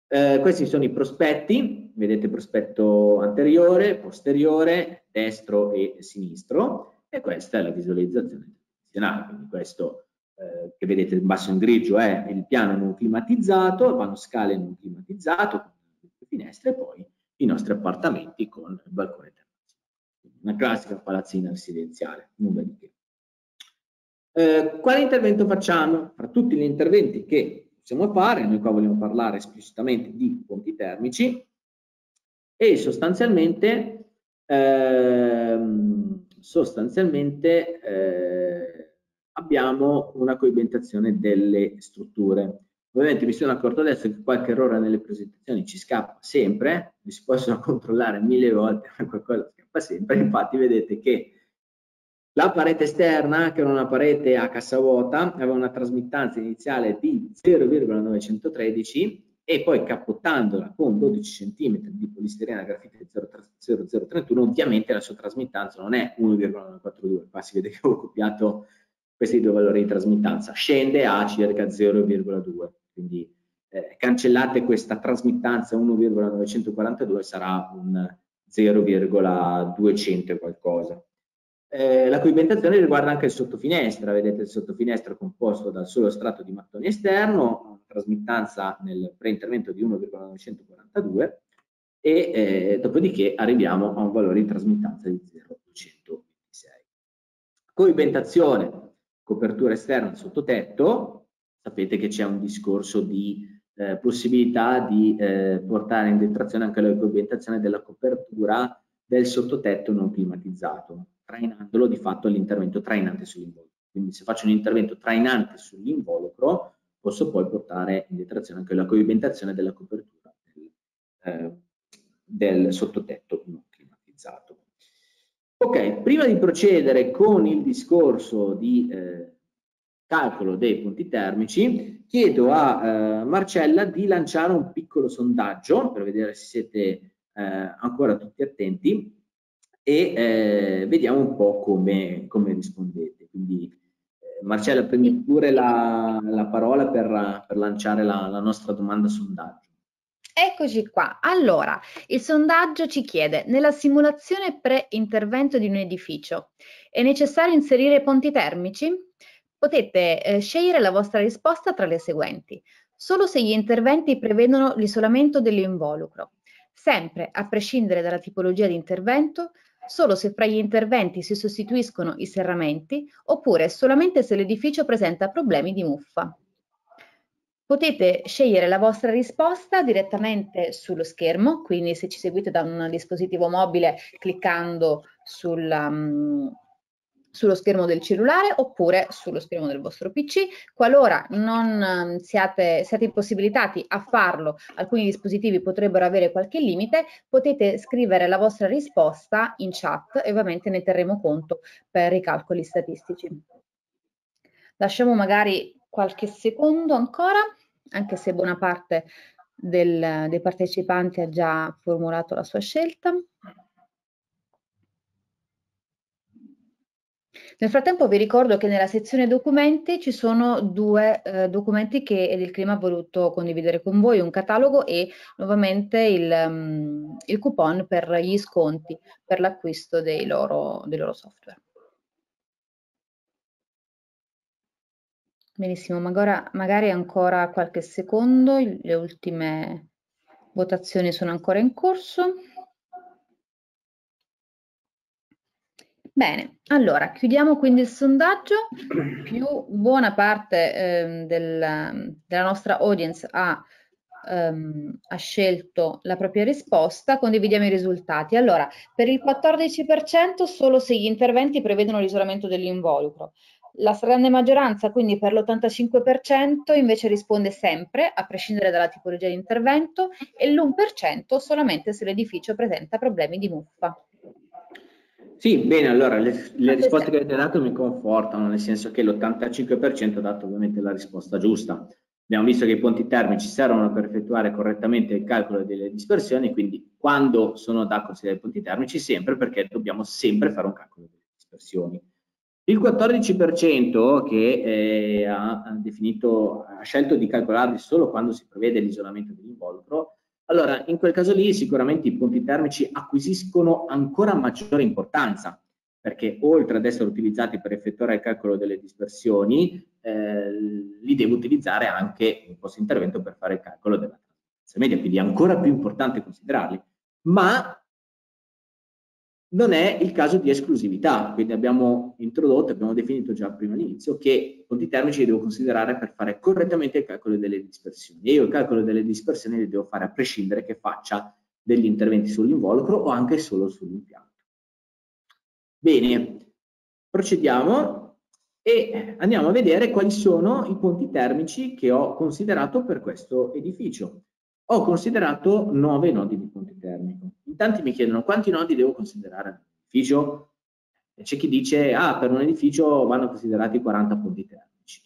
Eh, questi sono i prospetti, vedete prospetto anteriore, posteriore, destro e sinistro e questa è la visualizzazione tradizionale, quindi questo eh, che vedete in basso in grigio è il piano non climatizzato, il vano scale non climatizzato, con le finestre e poi i nostri appartamenti con il balcone terrazzo. Una classica palazzina residenziale, nulla di che. Eh, quale intervento facciamo? Fra tutti gli interventi che possiamo fare, noi qua vogliamo parlare esplicitamente di ponti termici e sostanzialmente, ehm, sostanzialmente eh, abbiamo una coibentazione delle strutture. Ovviamente mi sono accorto adesso che qualche errore nelle presentazioni ci scappa sempre, mi si possono controllare mille volte, ma qualcosa scappa sempre, infatti vedete che la parete esterna, che era una parete a cassa vuota, aveva una trasmittanza iniziale di 0,913 e poi cappottandola con 12 cm di polistirena grafite 0031, ovviamente la sua trasmittanza non è 1,942, qua si vede che ho copiato questi due valori di trasmittanza, scende a circa 0,2, quindi eh, cancellate questa trasmittanza 1,942 sarà un 0,200 qualcosa. Eh, la coibentazione riguarda anche il sottofinestra, vedete il sottofinestra composto dal solo strato di mattoni esterno, trasmittanza nel preintervento di 1,942 e eh, dopodiché arriviamo a un valore di trasmittanza di 0,226. Coibentazione, copertura esterna sottotetto, sapete che c'è un discorso di eh, possibilità di eh, portare in detrazione anche la coibentazione della copertura del sottotetto non climatizzato trainandolo di fatto all'intervento trainante sull'involucro. Quindi se faccio un intervento trainante sull'involucro posso poi portare in detrazione anche la coibentazione della copertura del, eh, del sottotetto non climatizzato. Ok, prima di procedere con il discorso di eh, calcolo dei punti termici, chiedo a eh, Marcella di lanciare un piccolo sondaggio per vedere se siete eh, ancora tutti attenti e eh, vediamo un po' come, come rispondete. Quindi eh, Marcella, prendi pure la, la parola per, per lanciare la, la nostra domanda sondaggio. Eccoci qua. Allora, il sondaggio ci chiede, nella simulazione pre-intervento di un edificio, è necessario inserire ponti termici? Potete eh, scegliere la vostra risposta tra le seguenti. Solo se gli interventi prevedono l'isolamento dell'involucro. Sempre, a prescindere dalla tipologia di intervento, solo se fra gli interventi si sostituiscono i serramenti, oppure solamente se l'edificio presenta problemi di muffa. Potete scegliere la vostra risposta direttamente sullo schermo, quindi se ci seguite da un dispositivo mobile cliccando sul, um, sullo schermo del cellulare oppure sullo schermo del vostro PC. Qualora non um, siate, siate impossibilitati a farlo, alcuni dispositivi potrebbero avere qualche limite, potete scrivere la vostra risposta in chat e ovviamente ne terremo conto per i calcoli statistici. Lasciamo magari qualche secondo ancora anche se buona parte del, dei partecipanti ha già formulato la sua scelta. Nel frattempo vi ricordo che nella sezione documenti ci sono due eh, documenti che il Clima ha voluto condividere con voi, un catalogo e nuovamente il, um, il coupon per gli sconti per l'acquisto dei dei loro software. Benissimo, magari ancora qualche secondo, le ultime votazioni sono ancora in corso. Bene, allora chiudiamo quindi il sondaggio. Più buona parte eh, del, della nostra audience ha, ehm, ha, scelto la propria risposta, condividiamo i risultati. Allora, per il 14% solo se gli interventi prevedono l'isolamento dell'involucro, la stragrande maggioranza, quindi per l'85%, invece risponde sempre, a prescindere dalla tipologia di intervento, e l'1% solamente se l'edificio presenta problemi di muffa. Sì, bene, allora le, le risposte che avete dato mi confortano, nel senso che l'85% ha dato ovviamente la risposta giusta. Abbiamo visto che i ponti termici servono per effettuare correttamente il calcolo delle dispersioni, quindi quando sono da considerare i ponti termici? Sempre perché dobbiamo sempre fare un calcolo delle dispersioni. Il 14% che eh, ha, definito, ha scelto di calcolarli solo quando si prevede l'isolamento dell'involucro, allora in quel caso lì sicuramente i punti termici acquisiscono ancora maggiore importanza perché oltre ad essere utilizzati per effettuare il calcolo delle dispersioni, eh, li devo utilizzare anche in post intervento per fare il calcolo della trasparenza media, quindi è ancora più importante considerarli. Ma non è il caso di esclusività, quindi abbiamo introdotto, abbiamo definito già prima all'inizio che i conti termici li devo considerare per fare correttamente il calcolo delle dispersioni e io il calcolo delle dispersioni li devo fare a prescindere che faccia degli interventi sull'involucro o anche solo sull'impianto. Bene, procediamo e andiamo a vedere quali sono i punti termici che ho considerato per questo edificio. Ho considerato nove nodi di punti. In tanti mi chiedono quanti nodi devo considerare nell'edificio? C'è chi dice, ah, per un edificio vanno considerati 40 punti termici.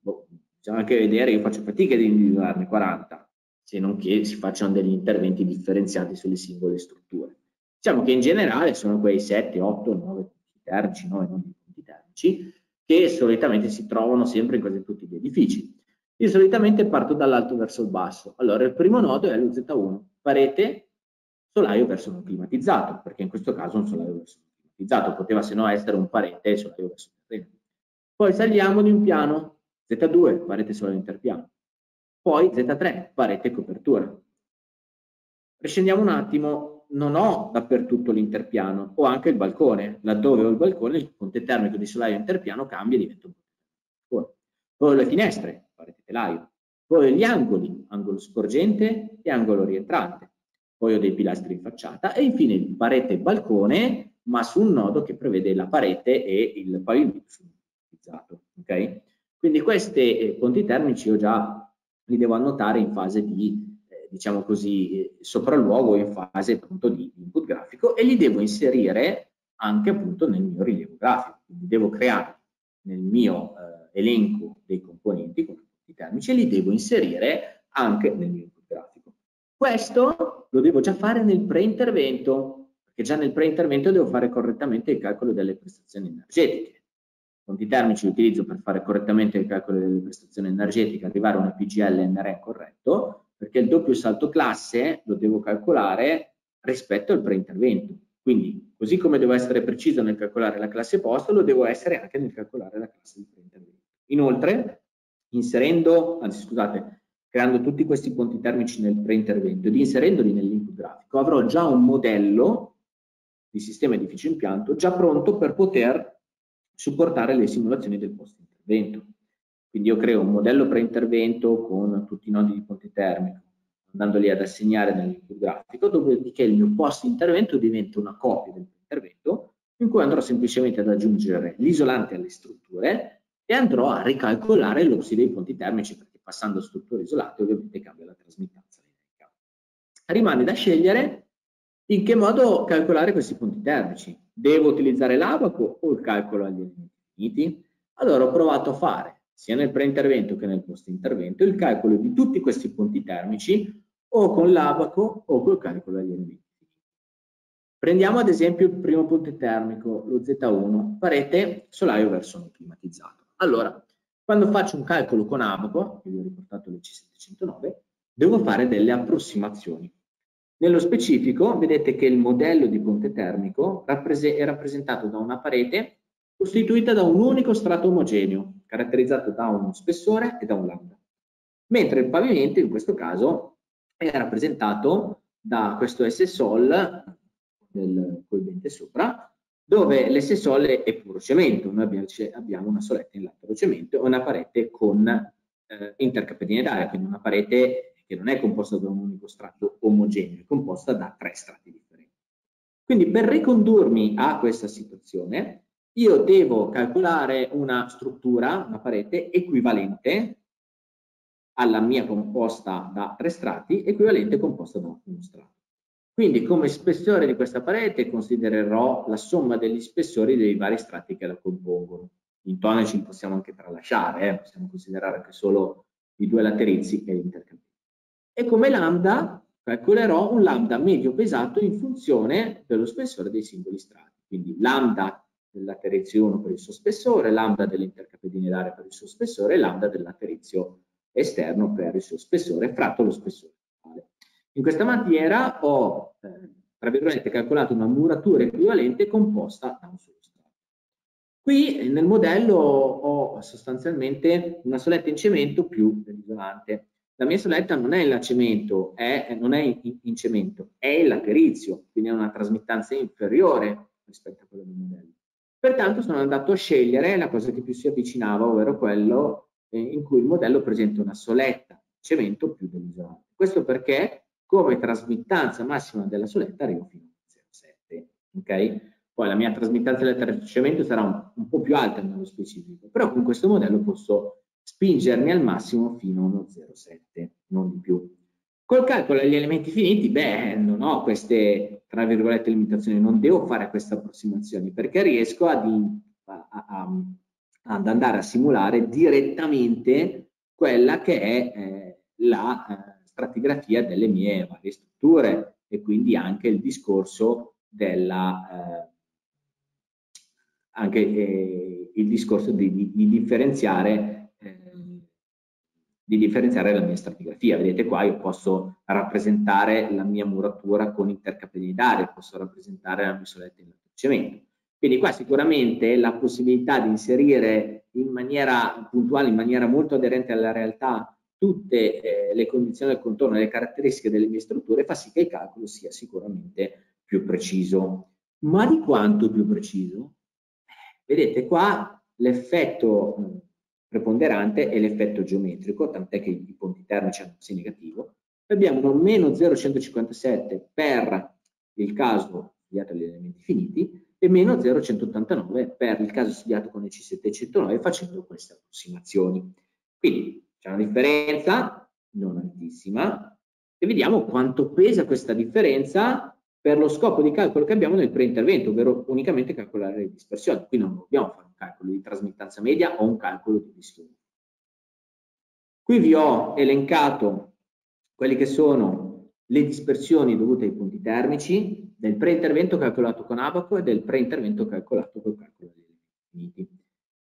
Boh, bisogna anche vedere, io faccio fatica di individuarne 40, se non che si facciano degli interventi differenziati sulle singole strutture. Diciamo che in generale sono quei 7, 8, 9 punti termici, 9 nodi punti termici, che solitamente si trovano sempre in quasi tutti gli edifici. Io solitamente parto dall'alto verso il basso. Allora, il primo nodo è lo Z1, parete, solaio verso climatizzato, perché in questo caso un solaio verso climatizzato, poteva se no essere un parete solaio verso terreno. Poi saliamo di un piano, Z2, parete solaio interpiano. Poi Z3, parete copertura. Prescendiamo un attimo, non ho dappertutto l'interpiano, ho anche il balcone. Laddove ho il balcone, il ponte termico di solaio interpiano cambia e diventa un termico. Poi le finestre, parete telaio. Poi gli angoli, angolo sporgente e angolo rientrante. Poi ho dei pilastri in facciata e infine parete e balcone, ma su un nodo che prevede la parete e il pavimento utilizzato. Okay? Quindi questi eh, ponti termici io già li devo annotare in fase di, eh, diciamo così, eh, sopralluogo, in fase appunto di input grafico e li devo inserire anche appunto nel mio rilievo grafico. Quindi devo creare nel mio eh, elenco dei componenti, i termici, e li devo inserire anche nel mio. Questo lo devo già fare nel pre-intervento, perché già nel pre-intervento devo fare correttamente il calcolo delle prestazioni energetiche. Ponti termici li utilizzo per fare correttamente il calcolo delle prestazioni energetiche, arrivare a una PGL NRE corretto, perché il doppio salto classe lo devo calcolare rispetto al preintervento. Quindi, così come devo essere preciso nel calcolare la classe post, lo devo essere anche nel calcolare la classe di preintervento. Inoltre, inserendo, anzi scusate, creando tutti questi ponti termici nel preintervento ed inserendoli nell'input grafico, avrò già un modello di sistema edificio impianto già pronto per poter supportare le simulazioni del post intervento. Quindi io creo un modello preintervento con tutti i nodi di ponte termico, andandoli ad assegnare nell'input grafico, dopodiché il mio post intervento diventa una copia del intervento in cui andrò semplicemente ad aggiungere l'isolante alle strutture e andrò a ricalcolare l'ossi dei ponti termici passando a strutture isolate ovviamente cambia la trasmittanza. Rimane da scegliere in che modo calcolare questi punti termici? Devo utilizzare l'abaco o il calcolo agli elementi finiti? Allora ho provato a fare, sia nel pre-intervento che nel post-intervento, il calcolo di tutti questi punti termici o con l'abaco o col calcolo agli elementi. Prendiamo ad esempio il primo punto termico, lo Z1, parete solaio verso non climatizzato. Allora, quando faccio un calcolo con abaco, che vi ho riportato le C709, devo fare delle approssimazioni. Nello specifico, vedete che il modello di ponte termico è rappresentato da una parete costituita da un unico strato omogeneo, caratterizzato da uno spessore e da un lambda. Mentre il pavimento, in questo caso, è rappresentato da questo S-Sol, del coibente sopra, dove l'S-Sol è puro cemento. Noi abbiamo una soletta in lattero cemento e una parete con eh, intercapedine d'aria, quindi una parete che non è composta da un unico strato omogeneo, è composta da tre strati differenti. Quindi per ricondurmi a questa situazione, io devo calcolare una struttura, una parete equivalente alla mia composta da tre strati, equivalente composta da uno strato. Quindi come spessore di questa parete considererò la somma degli spessori dei vari strati che la compongono. In tonici possiamo anche tralasciare, eh? possiamo considerare anche solo i due laterizi e l'intercambio e come lambda calcolerò un lambda medio pesato in funzione dello spessore dei singoli strati. Quindi lambda del laterizio 1 per il suo spessore, lambda dell'intercapedine d'aria per il suo spessore e lambda del laterizio esterno per il suo spessore, fratto lo spessore. In questa maniera ho, eh, tra virgolette, calcolato una muratura equivalente composta da un solo. Qui nel modello ho sostanzialmente una soletta in cemento più l'isolante. La mia soletta non è il cemento, è, non è in, in, cemento, è il laterizio, quindi ha una trasmittanza inferiore rispetto a quello del modello. Pertanto sono andato a scegliere la cosa che più si avvicinava, ovvero quello eh, in cui il modello presenta una soletta cemento più dell'isolante. Questo perché come trasmittanza massima della soletta arrivo fino a 0,7. Okay? Poi la mia trasmittanza del cemento sarà un, un po' più alta nello specifico, però con questo modello posso spingermi al massimo fino a 1,07, non di più. Col calcolo degli elementi finiti, beh, non ho queste, tra virgolette, limitazioni, non devo fare queste approssimazioni perché riesco ad, a, a, ad andare a simulare direttamente quella che è eh, la eh, stratigrafia delle mie varie strutture e quindi anche il discorso della eh, anche eh, il discorso di, di, di differenziare di differenziare la mia stratigrafia. Vedete qua io posso rappresentare la mia muratura con intercapellitare, posso rappresentare la mia soletta in cemento. Quindi qua sicuramente la possibilità di inserire in maniera puntuale, in maniera molto aderente alla realtà, tutte eh, le condizioni del contorno e le caratteristiche delle mie strutture fa sì che il calcolo sia sicuramente più preciso. Ma di quanto più preciso? Vedete qua l'effetto preponderante è l'effetto geometrico, tant'è che i punti termici hanno un segno negativo. Abbiamo meno 0,157 per il caso studiato agli elementi finiti e meno 0,189 per il caso studiato con il C709 facendo queste approssimazioni. Quindi c'è una differenza non altissima e vediamo quanto pesa questa differenza per lo scopo di calcolo che abbiamo nel pre-intervento, ovvero unicamente calcolare le dispersioni. Qui non dobbiamo fare un calcolo di trasmittanza media o un calcolo di disturbo. Qui vi ho elencato quelle che sono le dispersioni dovute ai punti termici del pre-intervento calcolato con Abaco e del pre-intervento calcolato col calcolo degli elementi.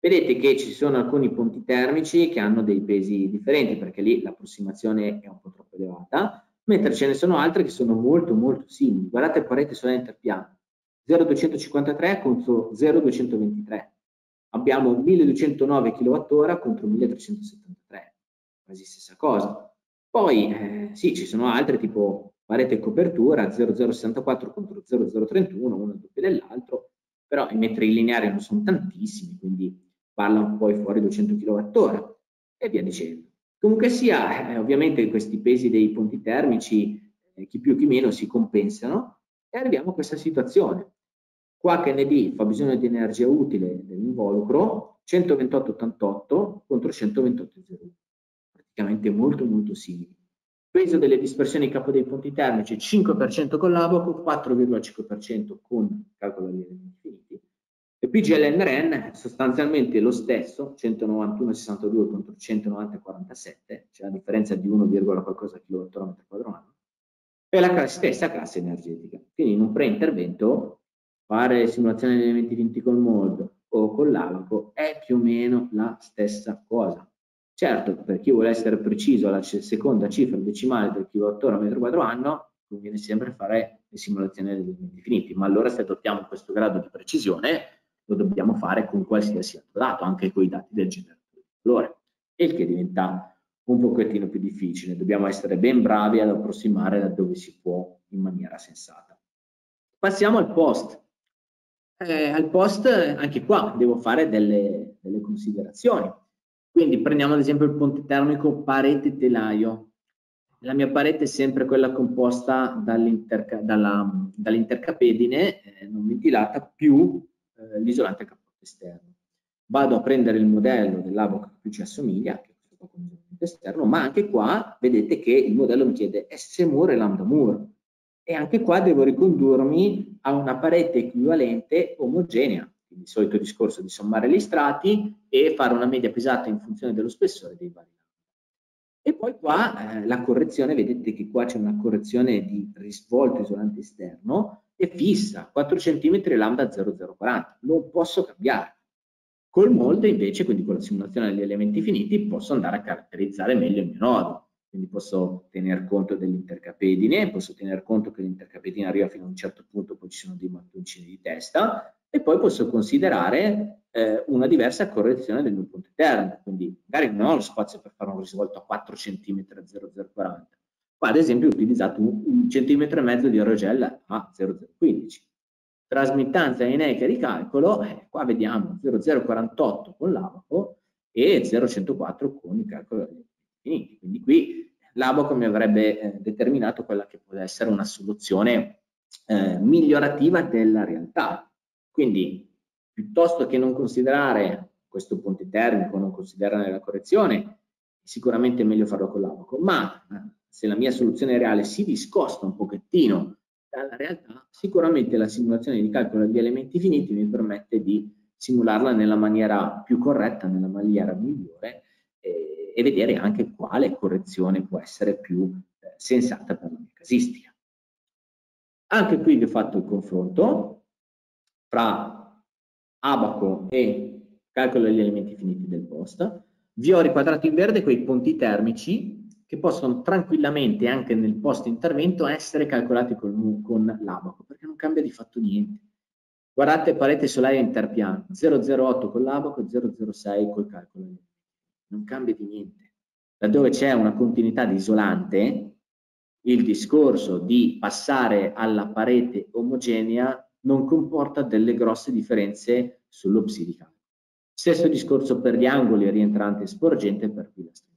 Vedete che ci sono alcuni punti termici che hanno dei pesi differenti perché lì l'approssimazione è un po' troppo elevata, mentre ce ne sono altre che sono molto molto simili. Guardate il parete solare interpiano, 0,253 contro 0,223. Abbiamo 1209 kWh contro 1373, quasi stessa cosa. Poi eh, sì, ci sono altre tipo parete e copertura 0064 contro 0031, uno doppio dell'altro, però i metri lineari non sono tantissimi, quindi parlano poi fuori 200 kWh e via dicendo. Comunque sia, eh, ovviamente questi pesi dei ponti termici, eh, chi più chi meno, si compensano e arriviamo a questa situazione. Qua KND fa bisogno di energia utile dell'involucro 128,88 contro 128,01, praticamente molto molto simili. Peso delle dispersioni capo dei ponti termici 5% con l'Abaco, 4,5% con calcolo degli elementi. E PGLNRN è sostanzialmente lo stesso, 191,62 contro 190,47, c'è la differenza di 1, qualcosa kWh quadro e la stessa classe energetica. Quindi in un pre-intervento fare simulazione di elementi finiti col moldo o con l'Abaco è più o meno la stessa cosa. Certo, per chi vuole essere preciso alla seconda cifra decimale del kilowattora metro quadro anno, conviene sempre fare le simulazioni degli elementi finiti, ma allora se adottiamo questo grado di precisione lo dobbiamo fare con qualsiasi altro dato, anche con i dati del generatore di valore, il che diventa un pochettino più difficile, dobbiamo essere ben bravi ad approssimare da dove si può in maniera sensata. Passiamo al post. Eh, al post, anche qua, devo fare delle, delle considerazioni quindi prendiamo ad esempio il ponte termico parete telaio. La mia parete è sempre quella composta dall'interca, dall'intercapedine eh, non ventilata più eh, l'isolante a cappotto esterno. Vado a prendere il modello dell'Avoca che più ci assomiglia, che è questo come isolamento esterno, ma anche qua vedete che il modello mi chiede S Moore e Lambda Moore. E anche qua devo ricondurmi a una parete equivalente omogenea il solito discorso di sommare gli strati e fare una media pesata in funzione dello spessore dei vari E poi qua eh, la correzione, vedete che qua c'è una correzione di risvolto isolante esterno, è fissa, 4 cm lambda 0040, non posso cambiare. Col molde invece, quindi con la simulazione degli elementi finiti, posso andare a caratterizzare meglio il mio nodo. Quindi posso tener conto dell'intercapedine, posso tener conto che l'intercapedine arriva fino a un certo punto, poi ci sono dei mattoncini di testa, e poi posso considerare eh, una diversa correzione del mio punto interno, quindi magari non ho lo spazio per fare un risvolto a 4 cm a 0040, qua ad esempio ho utilizzato un, centimetro e mezzo di aerogel a 0015. Trasmittanza ineica di calcolo, eh, qua vediamo 0048 con l'Abaco e 0104 con il calcolo degli finiti, quindi qui l'Abaco mi avrebbe eh, determinato quella che può essere una soluzione eh, migliorativa della realtà, quindi piuttosto che non considerare questo ponte termico, non considerare la correzione, sicuramente è meglio farlo con l'Abaco, ma eh, se la mia soluzione reale si discosta un pochettino dalla realtà, sicuramente la simulazione di calcolo di elementi finiti mi permette di simularla nella maniera più corretta, nella maniera migliore eh, e vedere anche quale correzione può essere più eh, sensata per la mia casistica. Anche qui vi ho fatto il confronto, fra abaco e calcolo degli elementi finiti del post. Vi ho riquadrato in verde quei ponti termici che possono tranquillamente anche nel post intervento essere calcolati con, con l'abaco perché non cambia di fatto niente. Guardate parete solare interpiano 008 con l'abaco e 006 col calcolo. Non cambia di niente. Laddove c'è una continuità di isolante, il discorso di passare alla parete omogenea non comporta delle grosse differenze sullo psilicale. Stesso discorso per gli angoli rientranti e sporgente per facciata.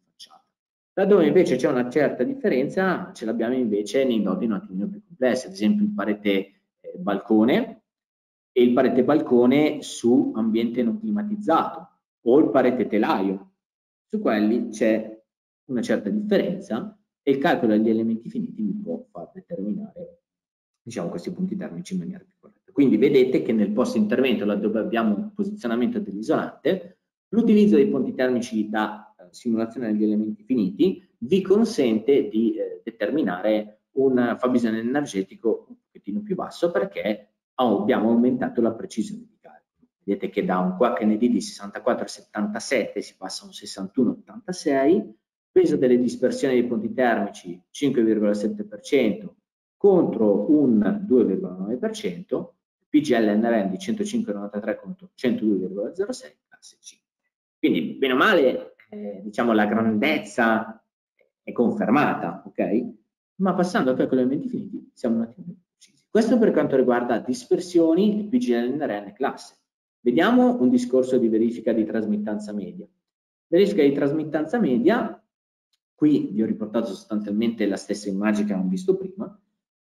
Laddove invece c'è una certa differenza, ce l'abbiamo invece nei nodi un attimino più complessi, ad esempio il parete eh, balcone e il parete balcone su ambiente non climatizzato o il parete telaio. Su quelli c'è una certa differenza e il calcolo degli elementi finiti mi può far determinare diciamo, questi punti termici in maniera più corretta. Quindi vedete che nel post intervento, laddove abbiamo un posizionamento dell'isolante, l'utilizzo dei ponti termici da simulazione degli elementi finiti vi consente di eh, determinare un fabbisogno energetico un pochettino più basso perché abbiamo aumentato la precisione di calcolo. vedete che da un quark ND di 64,77 si passa a un 61,86, peso delle dispersioni dei ponti termici 5,7% contro un 2,9%, PGL NRM di 105,93 contro 102,06 classe C. Quindi, bene o male, eh, diciamo la grandezza è confermata, ok? Ma passando al calcolo elementi finiti siamo un attimo precisi. Questo per quanto riguarda dispersioni PGL NRN classe. Vediamo un discorso di verifica di trasmittanza media. Verifica di trasmittanza media, qui vi ho riportato sostanzialmente la stessa immagine che avevamo visto prima.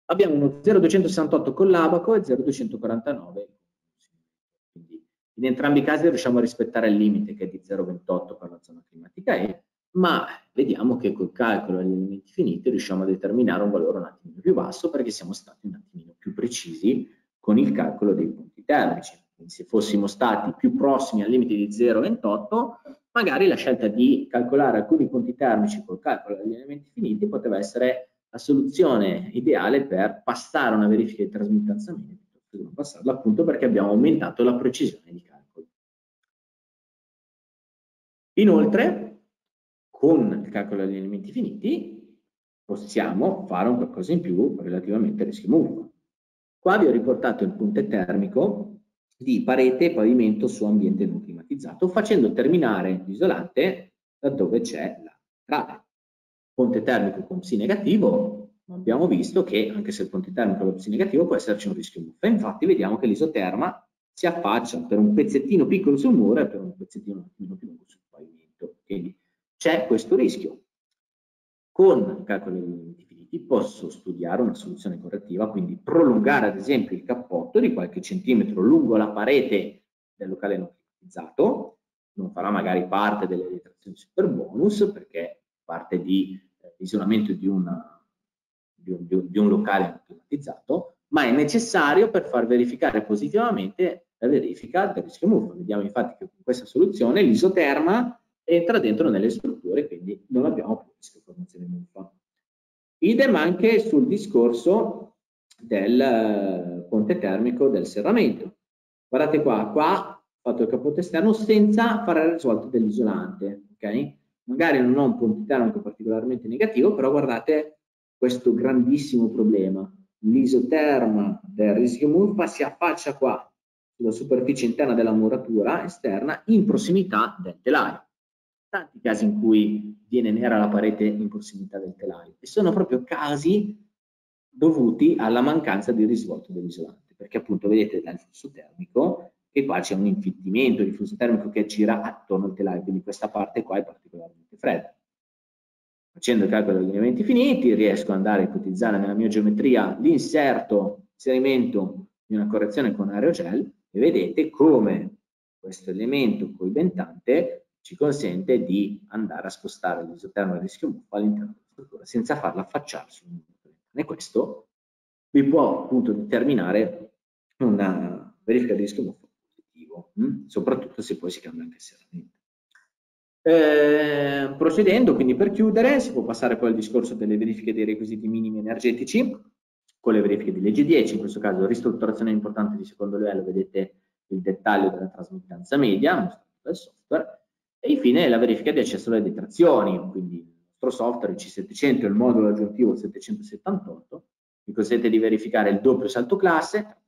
Abbiamo uno 0,268 con l'abaco e 0,249 quindi in entrambi i casi riusciamo a rispettare il limite che è di 0,28 per la zona climatica E, ma vediamo che col calcolo degli elementi finiti riusciamo a determinare un valore un attimino più basso perché siamo stati un attimino più precisi con il calcolo dei punti termici. Quindi se fossimo stati più prossimi al limite di 0,28, magari la scelta di calcolare alcuni punti termici col calcolo degli elementi finiti poteva essere la soluzione ideale per passare una verifica di trasmittanza media piuttosto che non passarla, appunto perché abbiamo aumentato la precisione di calcolo. Inoltre, con il calcolo degli elementi finiti, possiamo fare un qualcosa in più relativamente al rischio MUV. Qua vi ho riportato il punto termico di parete e pavimento su ambiente non climatizzato, facendo terminare l'isolante laddove c'è la trave. Ponte termico con psi negativo, abbiamo visto che anche se il ponte termico con psi negativo può esserci un rischio muffa. Infatti vediamo che l'isoterma si affaccia per un pezzettino piccolo sul muro e per un pezzettino più lungo sul pavimento. Quindi c'è questo rischio. Con calcolo elementi finiti posso studiare una soluzione correttiva, quindi prolungare ad esempio il cappotto di qualche centimetro lungo la parete del locale non climatizzato, non farà magari parte delle detrazioni super bonus perché parte di eh, isolamento di, una, di, un, di, un, di un locale non climatizzato, ma è necessario per far verificare positivamente la verifica del rischio MUF. Vediamo infatti che con questa soluzione l'isoterma entra dentro nelle strutture, quindi non abbiamo più rischio formazione muffa. Idem anche sul discorso del eh, ponte termico del serramento. Guardate qua, qua ho fatto il cappotto esterno senza fare il risvolto dell'isolante, ok? Magari non ho un ponte termico particolarmente negativo, però guardate questo grandissimo problema. L'isoterma del rischio muffa si affaccia qua sulla superficie interna della muratura esterna in prossimità del telaio tanti casi in cui viene nera la parete in prossimità del telaio e sono proprio casi dovuti alla mancanza di risvolto dell'isolante, perché appunto vedete dal flusso termico che qua c'è un infittimento di flusso termico che gira attorno al telaio, quindi questa parte qua è particolarmente fredda. Facendo il calcolo degli elementi finiti riesco ad andare a ipotizzare nella mia geometria l'inserto, inserimento di una correzione con aerogel e vedete come questo elemento coibentante ci consente di andare a spostare l'isotermo a rischio muffo all'interno della struttura senza farla affacciarsi. E questo vi può appunto determinare una verifica di rischio muffo positivo, mh? Hm? soprattutto se poi si cambia anche serramento. Eh, procedendo, quindi per chiudere, si può passare poi al discorso delle verifiche dei requisiti minimi energetici, con le verifiche di legge 10, in questo caso ristrutturazione importante di secondo livello, vedete il dettaglio della trasmittanza media, dal software, e infine la verifica di accesso alle detrazioni, quindi il nostro software, il C700 e il modulo aggiuntivo 778, mi consente di verificare il doppio salto classe,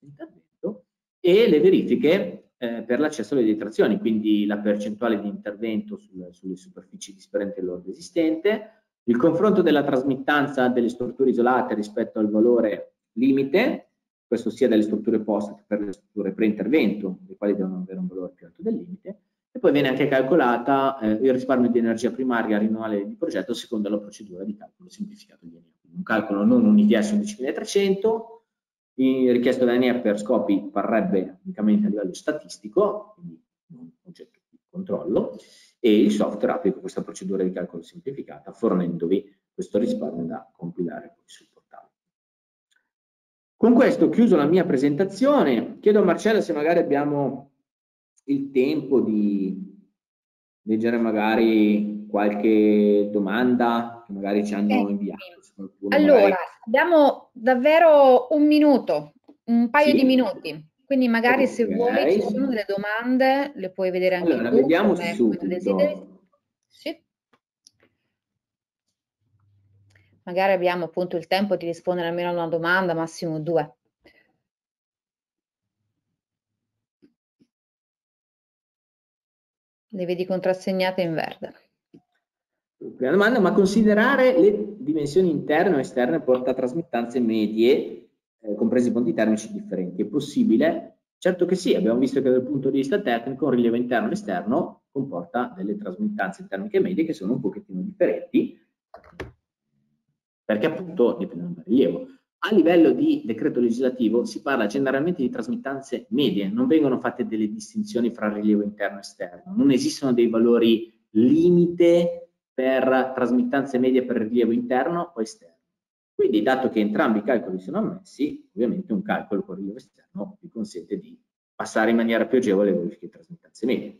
intervento, e le verifiche eh, per l'accesso alle detrazioni, quindi la percentuale di intervento sul, sulle superfici disperenti dell'ordine esistente, il confronto della trasmittanza delle strutture isolate rispetto al valore limite, questo sia delle strutture post che per le strutture pre-intervento, le quali devono avere un valore più alto del limite, e poi viene anche calcolata eh, il risparmio di energia primaria rinnovabile di progetto secondo la procedura di calcolo semplificato di ENEA. Un calcolo non un ITS 11.300, richiesto da ENEA per scopi parrebbe unicamente a livello statistico, quindi non oggetto di controllo, e il software applica questa procedura di calcolo semplificata fornendovi questo risparmio da compilare sul portale. Con questo chiuso la mia presentazione, chiedo a Marcella se magari abbiamo il tempo di leggere magari qualche domanda che magari ci hanno inviato. Allora, magari... abbiamo davvero un minuto, un paio sì. di minuti. Quindi magari okay. se vuoi ci sono delle domande, le puoi vedere anche allora, tu. Vediamo come, subito. Sì. Magari abbiamo appunto il tempo di rispondere almeno a una domanda, massimo due. Le vedi contrassegnate in verde. Prima domanda, ma considerare le dimensioni interne o esterne porta a trasmittanze medie, eh, compresi punti termici differenti. È possibile? Certo che sì, abbiamo visto che dal punto di vista tecnico un rilievo interno e esterno comporta delle trasmittanze termiche medie che sono un pochettino differenti, perché appunto dipendono dal rilievo. A livello di decreto legislativo si parla generalmente di trasmittanze medie, non vengono fatte delle distinzioni fra rilievo interno e esterno, non esistono dei valori limite per trasmittanze medie per rilievo interno o esterno. Quindi, dato che entrambi i calcoli sono ammessi, ovviamente un calcolo con rilievo esterno vi consente di passare in maniera più agevole le verifiche di trasmittanze medie.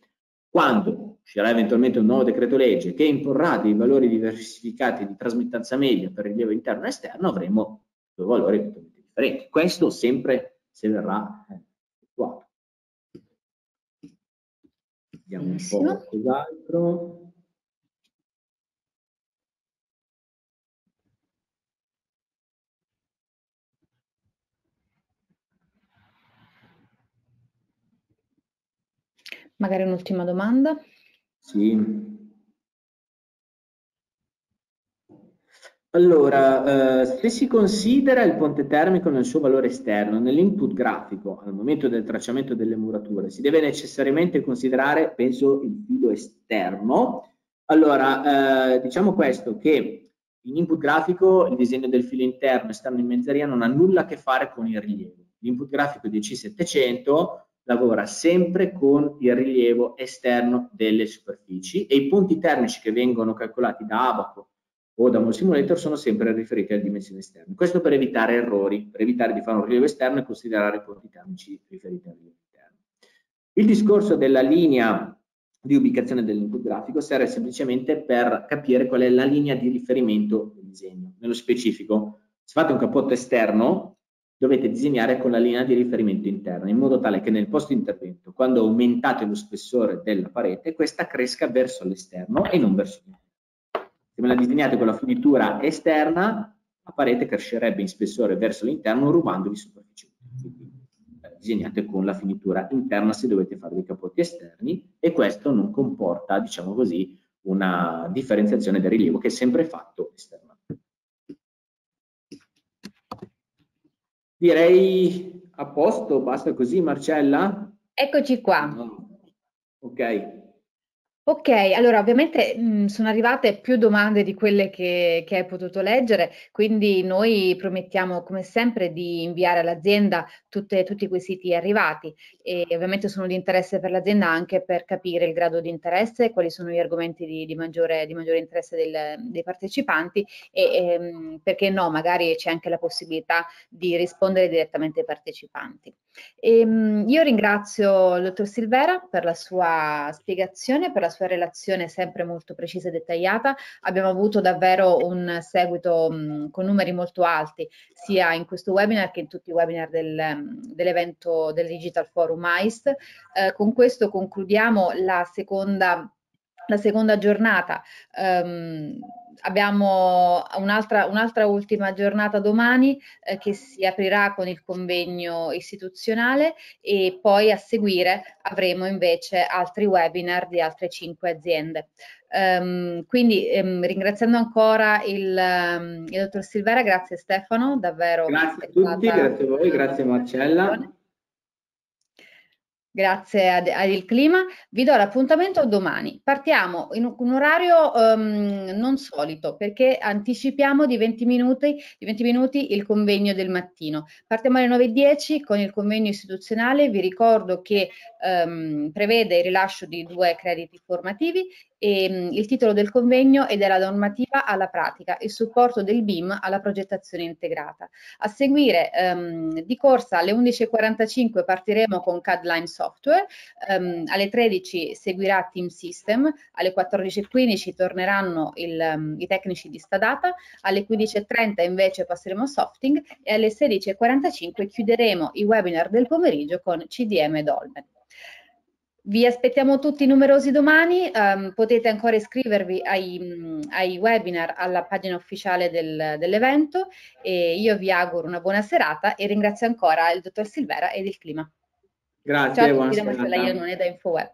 Quando uscirà eventualmente un nuovo decreto legge che imporrà dei valori diversificati di trasmittanza media per rilievo interno e esterno, avremo due valori eventualmente differenti. Questo sempre se verrà eh, effettuato. Vediamo un po' cos'altro. Magari un'ultima domanda? Sì. Allora, eh, se si considera il ponte termico nel suo valore esterno, nell'input grafico, al momento del tracciamento delle murature, si deve necessariamente considerare, penso, il filo esterno. Allora, eh, diciamo questo, che in input grafico il disegno del filo interno esterno in mezzeria non ha nulla a che fare con il rilievo. L'input grafico di C700 lavora sempre con il rilievo esterno delle superfici e i punti termici che vengono calcolati da Abaco o da Mol Simulator sono sempre riferiti alle dimensioni esterne. Questo per evitare errori, per evitare di fare un rilievo esterno e considerare i punti termici riferiti al rilievo interno. Il discorso della linea di ubicazione dell'input grafico serve semplicemente per capire qual è la linea di riferimento del disegno. Nello specifico, se fate un cappotto esterno, dovete disegnare con la linea di riferimento interna, in modo tale che nel post intervento, quando aumentate lo spessore della parete, questa cresca verso l'esterno e non verso l'interno. Se me la disegnate con la finitura esterna, la parete crescerebbe in spessore verso l'interno rubandovi superficie. Quindi eh, disegnate con la finitura interna se dovete fare dei capotti esterni e questo non comporta, diciamo così, una differenziazione del rilievo che è sempre fatto esterno. Direi a posto, basta così Marcella? Eccoci qua. No. Ok. Ok, allora ovviamente mh, sono arrivate più domande di quelle che, che hai potuto leggere, quindi noi promettiamo come sempre di inviare all'azienda tutti i quesiti arrivati e ovviamente sono di interesse per l'azienda anche per capire il grado di interesse, quali sono gli argomenti di, di, maggiore, di maggiore, interesse del, dei partecipanti e, ehm, perché no, magari c'è anche la possibilità di rispondere direttamente ai partecipanti. E, ehm, io ringrazio il dottor Silvera per la sua spiegazione, per la sua relazione sempre molto precisa e dettagliata. Abbiamo avuto davvero un seguito mh, con numeri molto alti, sia in questo webinar che in tutti i webinar del, dell'evento del Digital Forum AIST. Eh, con questo concludiamo la seconda la seconda giornata. Um, abbiamo un'altra, un'altra, ultima giornata domani eh, che si aprirà con il convegno istituzionale e poi a seguire avremo invece altri webinar di altre cinque aziende. Um, quindi um, ringraziando ancora il, um, il, dottor Silvera, grazie Stefano, davvero. Grazie a tutti, grazie a voi, grazie Marcella. Grazie Il Clima. Vi do l'appuntamento domani. Partiamo in un orario um, non solito perché anticipiamo di 20, minuti, di 20 minuti il convegno del mattino. Partiamo alle 9.10 con il convegno istituzionale. Vi ricordo che um, prevede il rilascio di due crediti formativi e um, il titolo del convegno è della normativa alla pratica, il supporto del BIM alla progettazione integrata. A seguire um, di corsa alle 11.45 partiremo con CAD Line Software um, alle 13 seguirà Team System, alle 14.15 torneranno il, um, i tecnici di Stadata, alle 15.30 invece passeremo a Softing e alle 16.45 chiuderemo i webinar del pomeriggio con CDM Dolmen. Vi aspettiamo tutti numerosi domani, um, potete ancora iscrivervi ai, ai, webinar alla pagina ufficiale del, dell'evento e io vi auguro una buona serata e ringrazio ancora il dottor Silvera ed il Clima. Grazie, Ciao a tutti da Marcella Iannone da InfoWeb.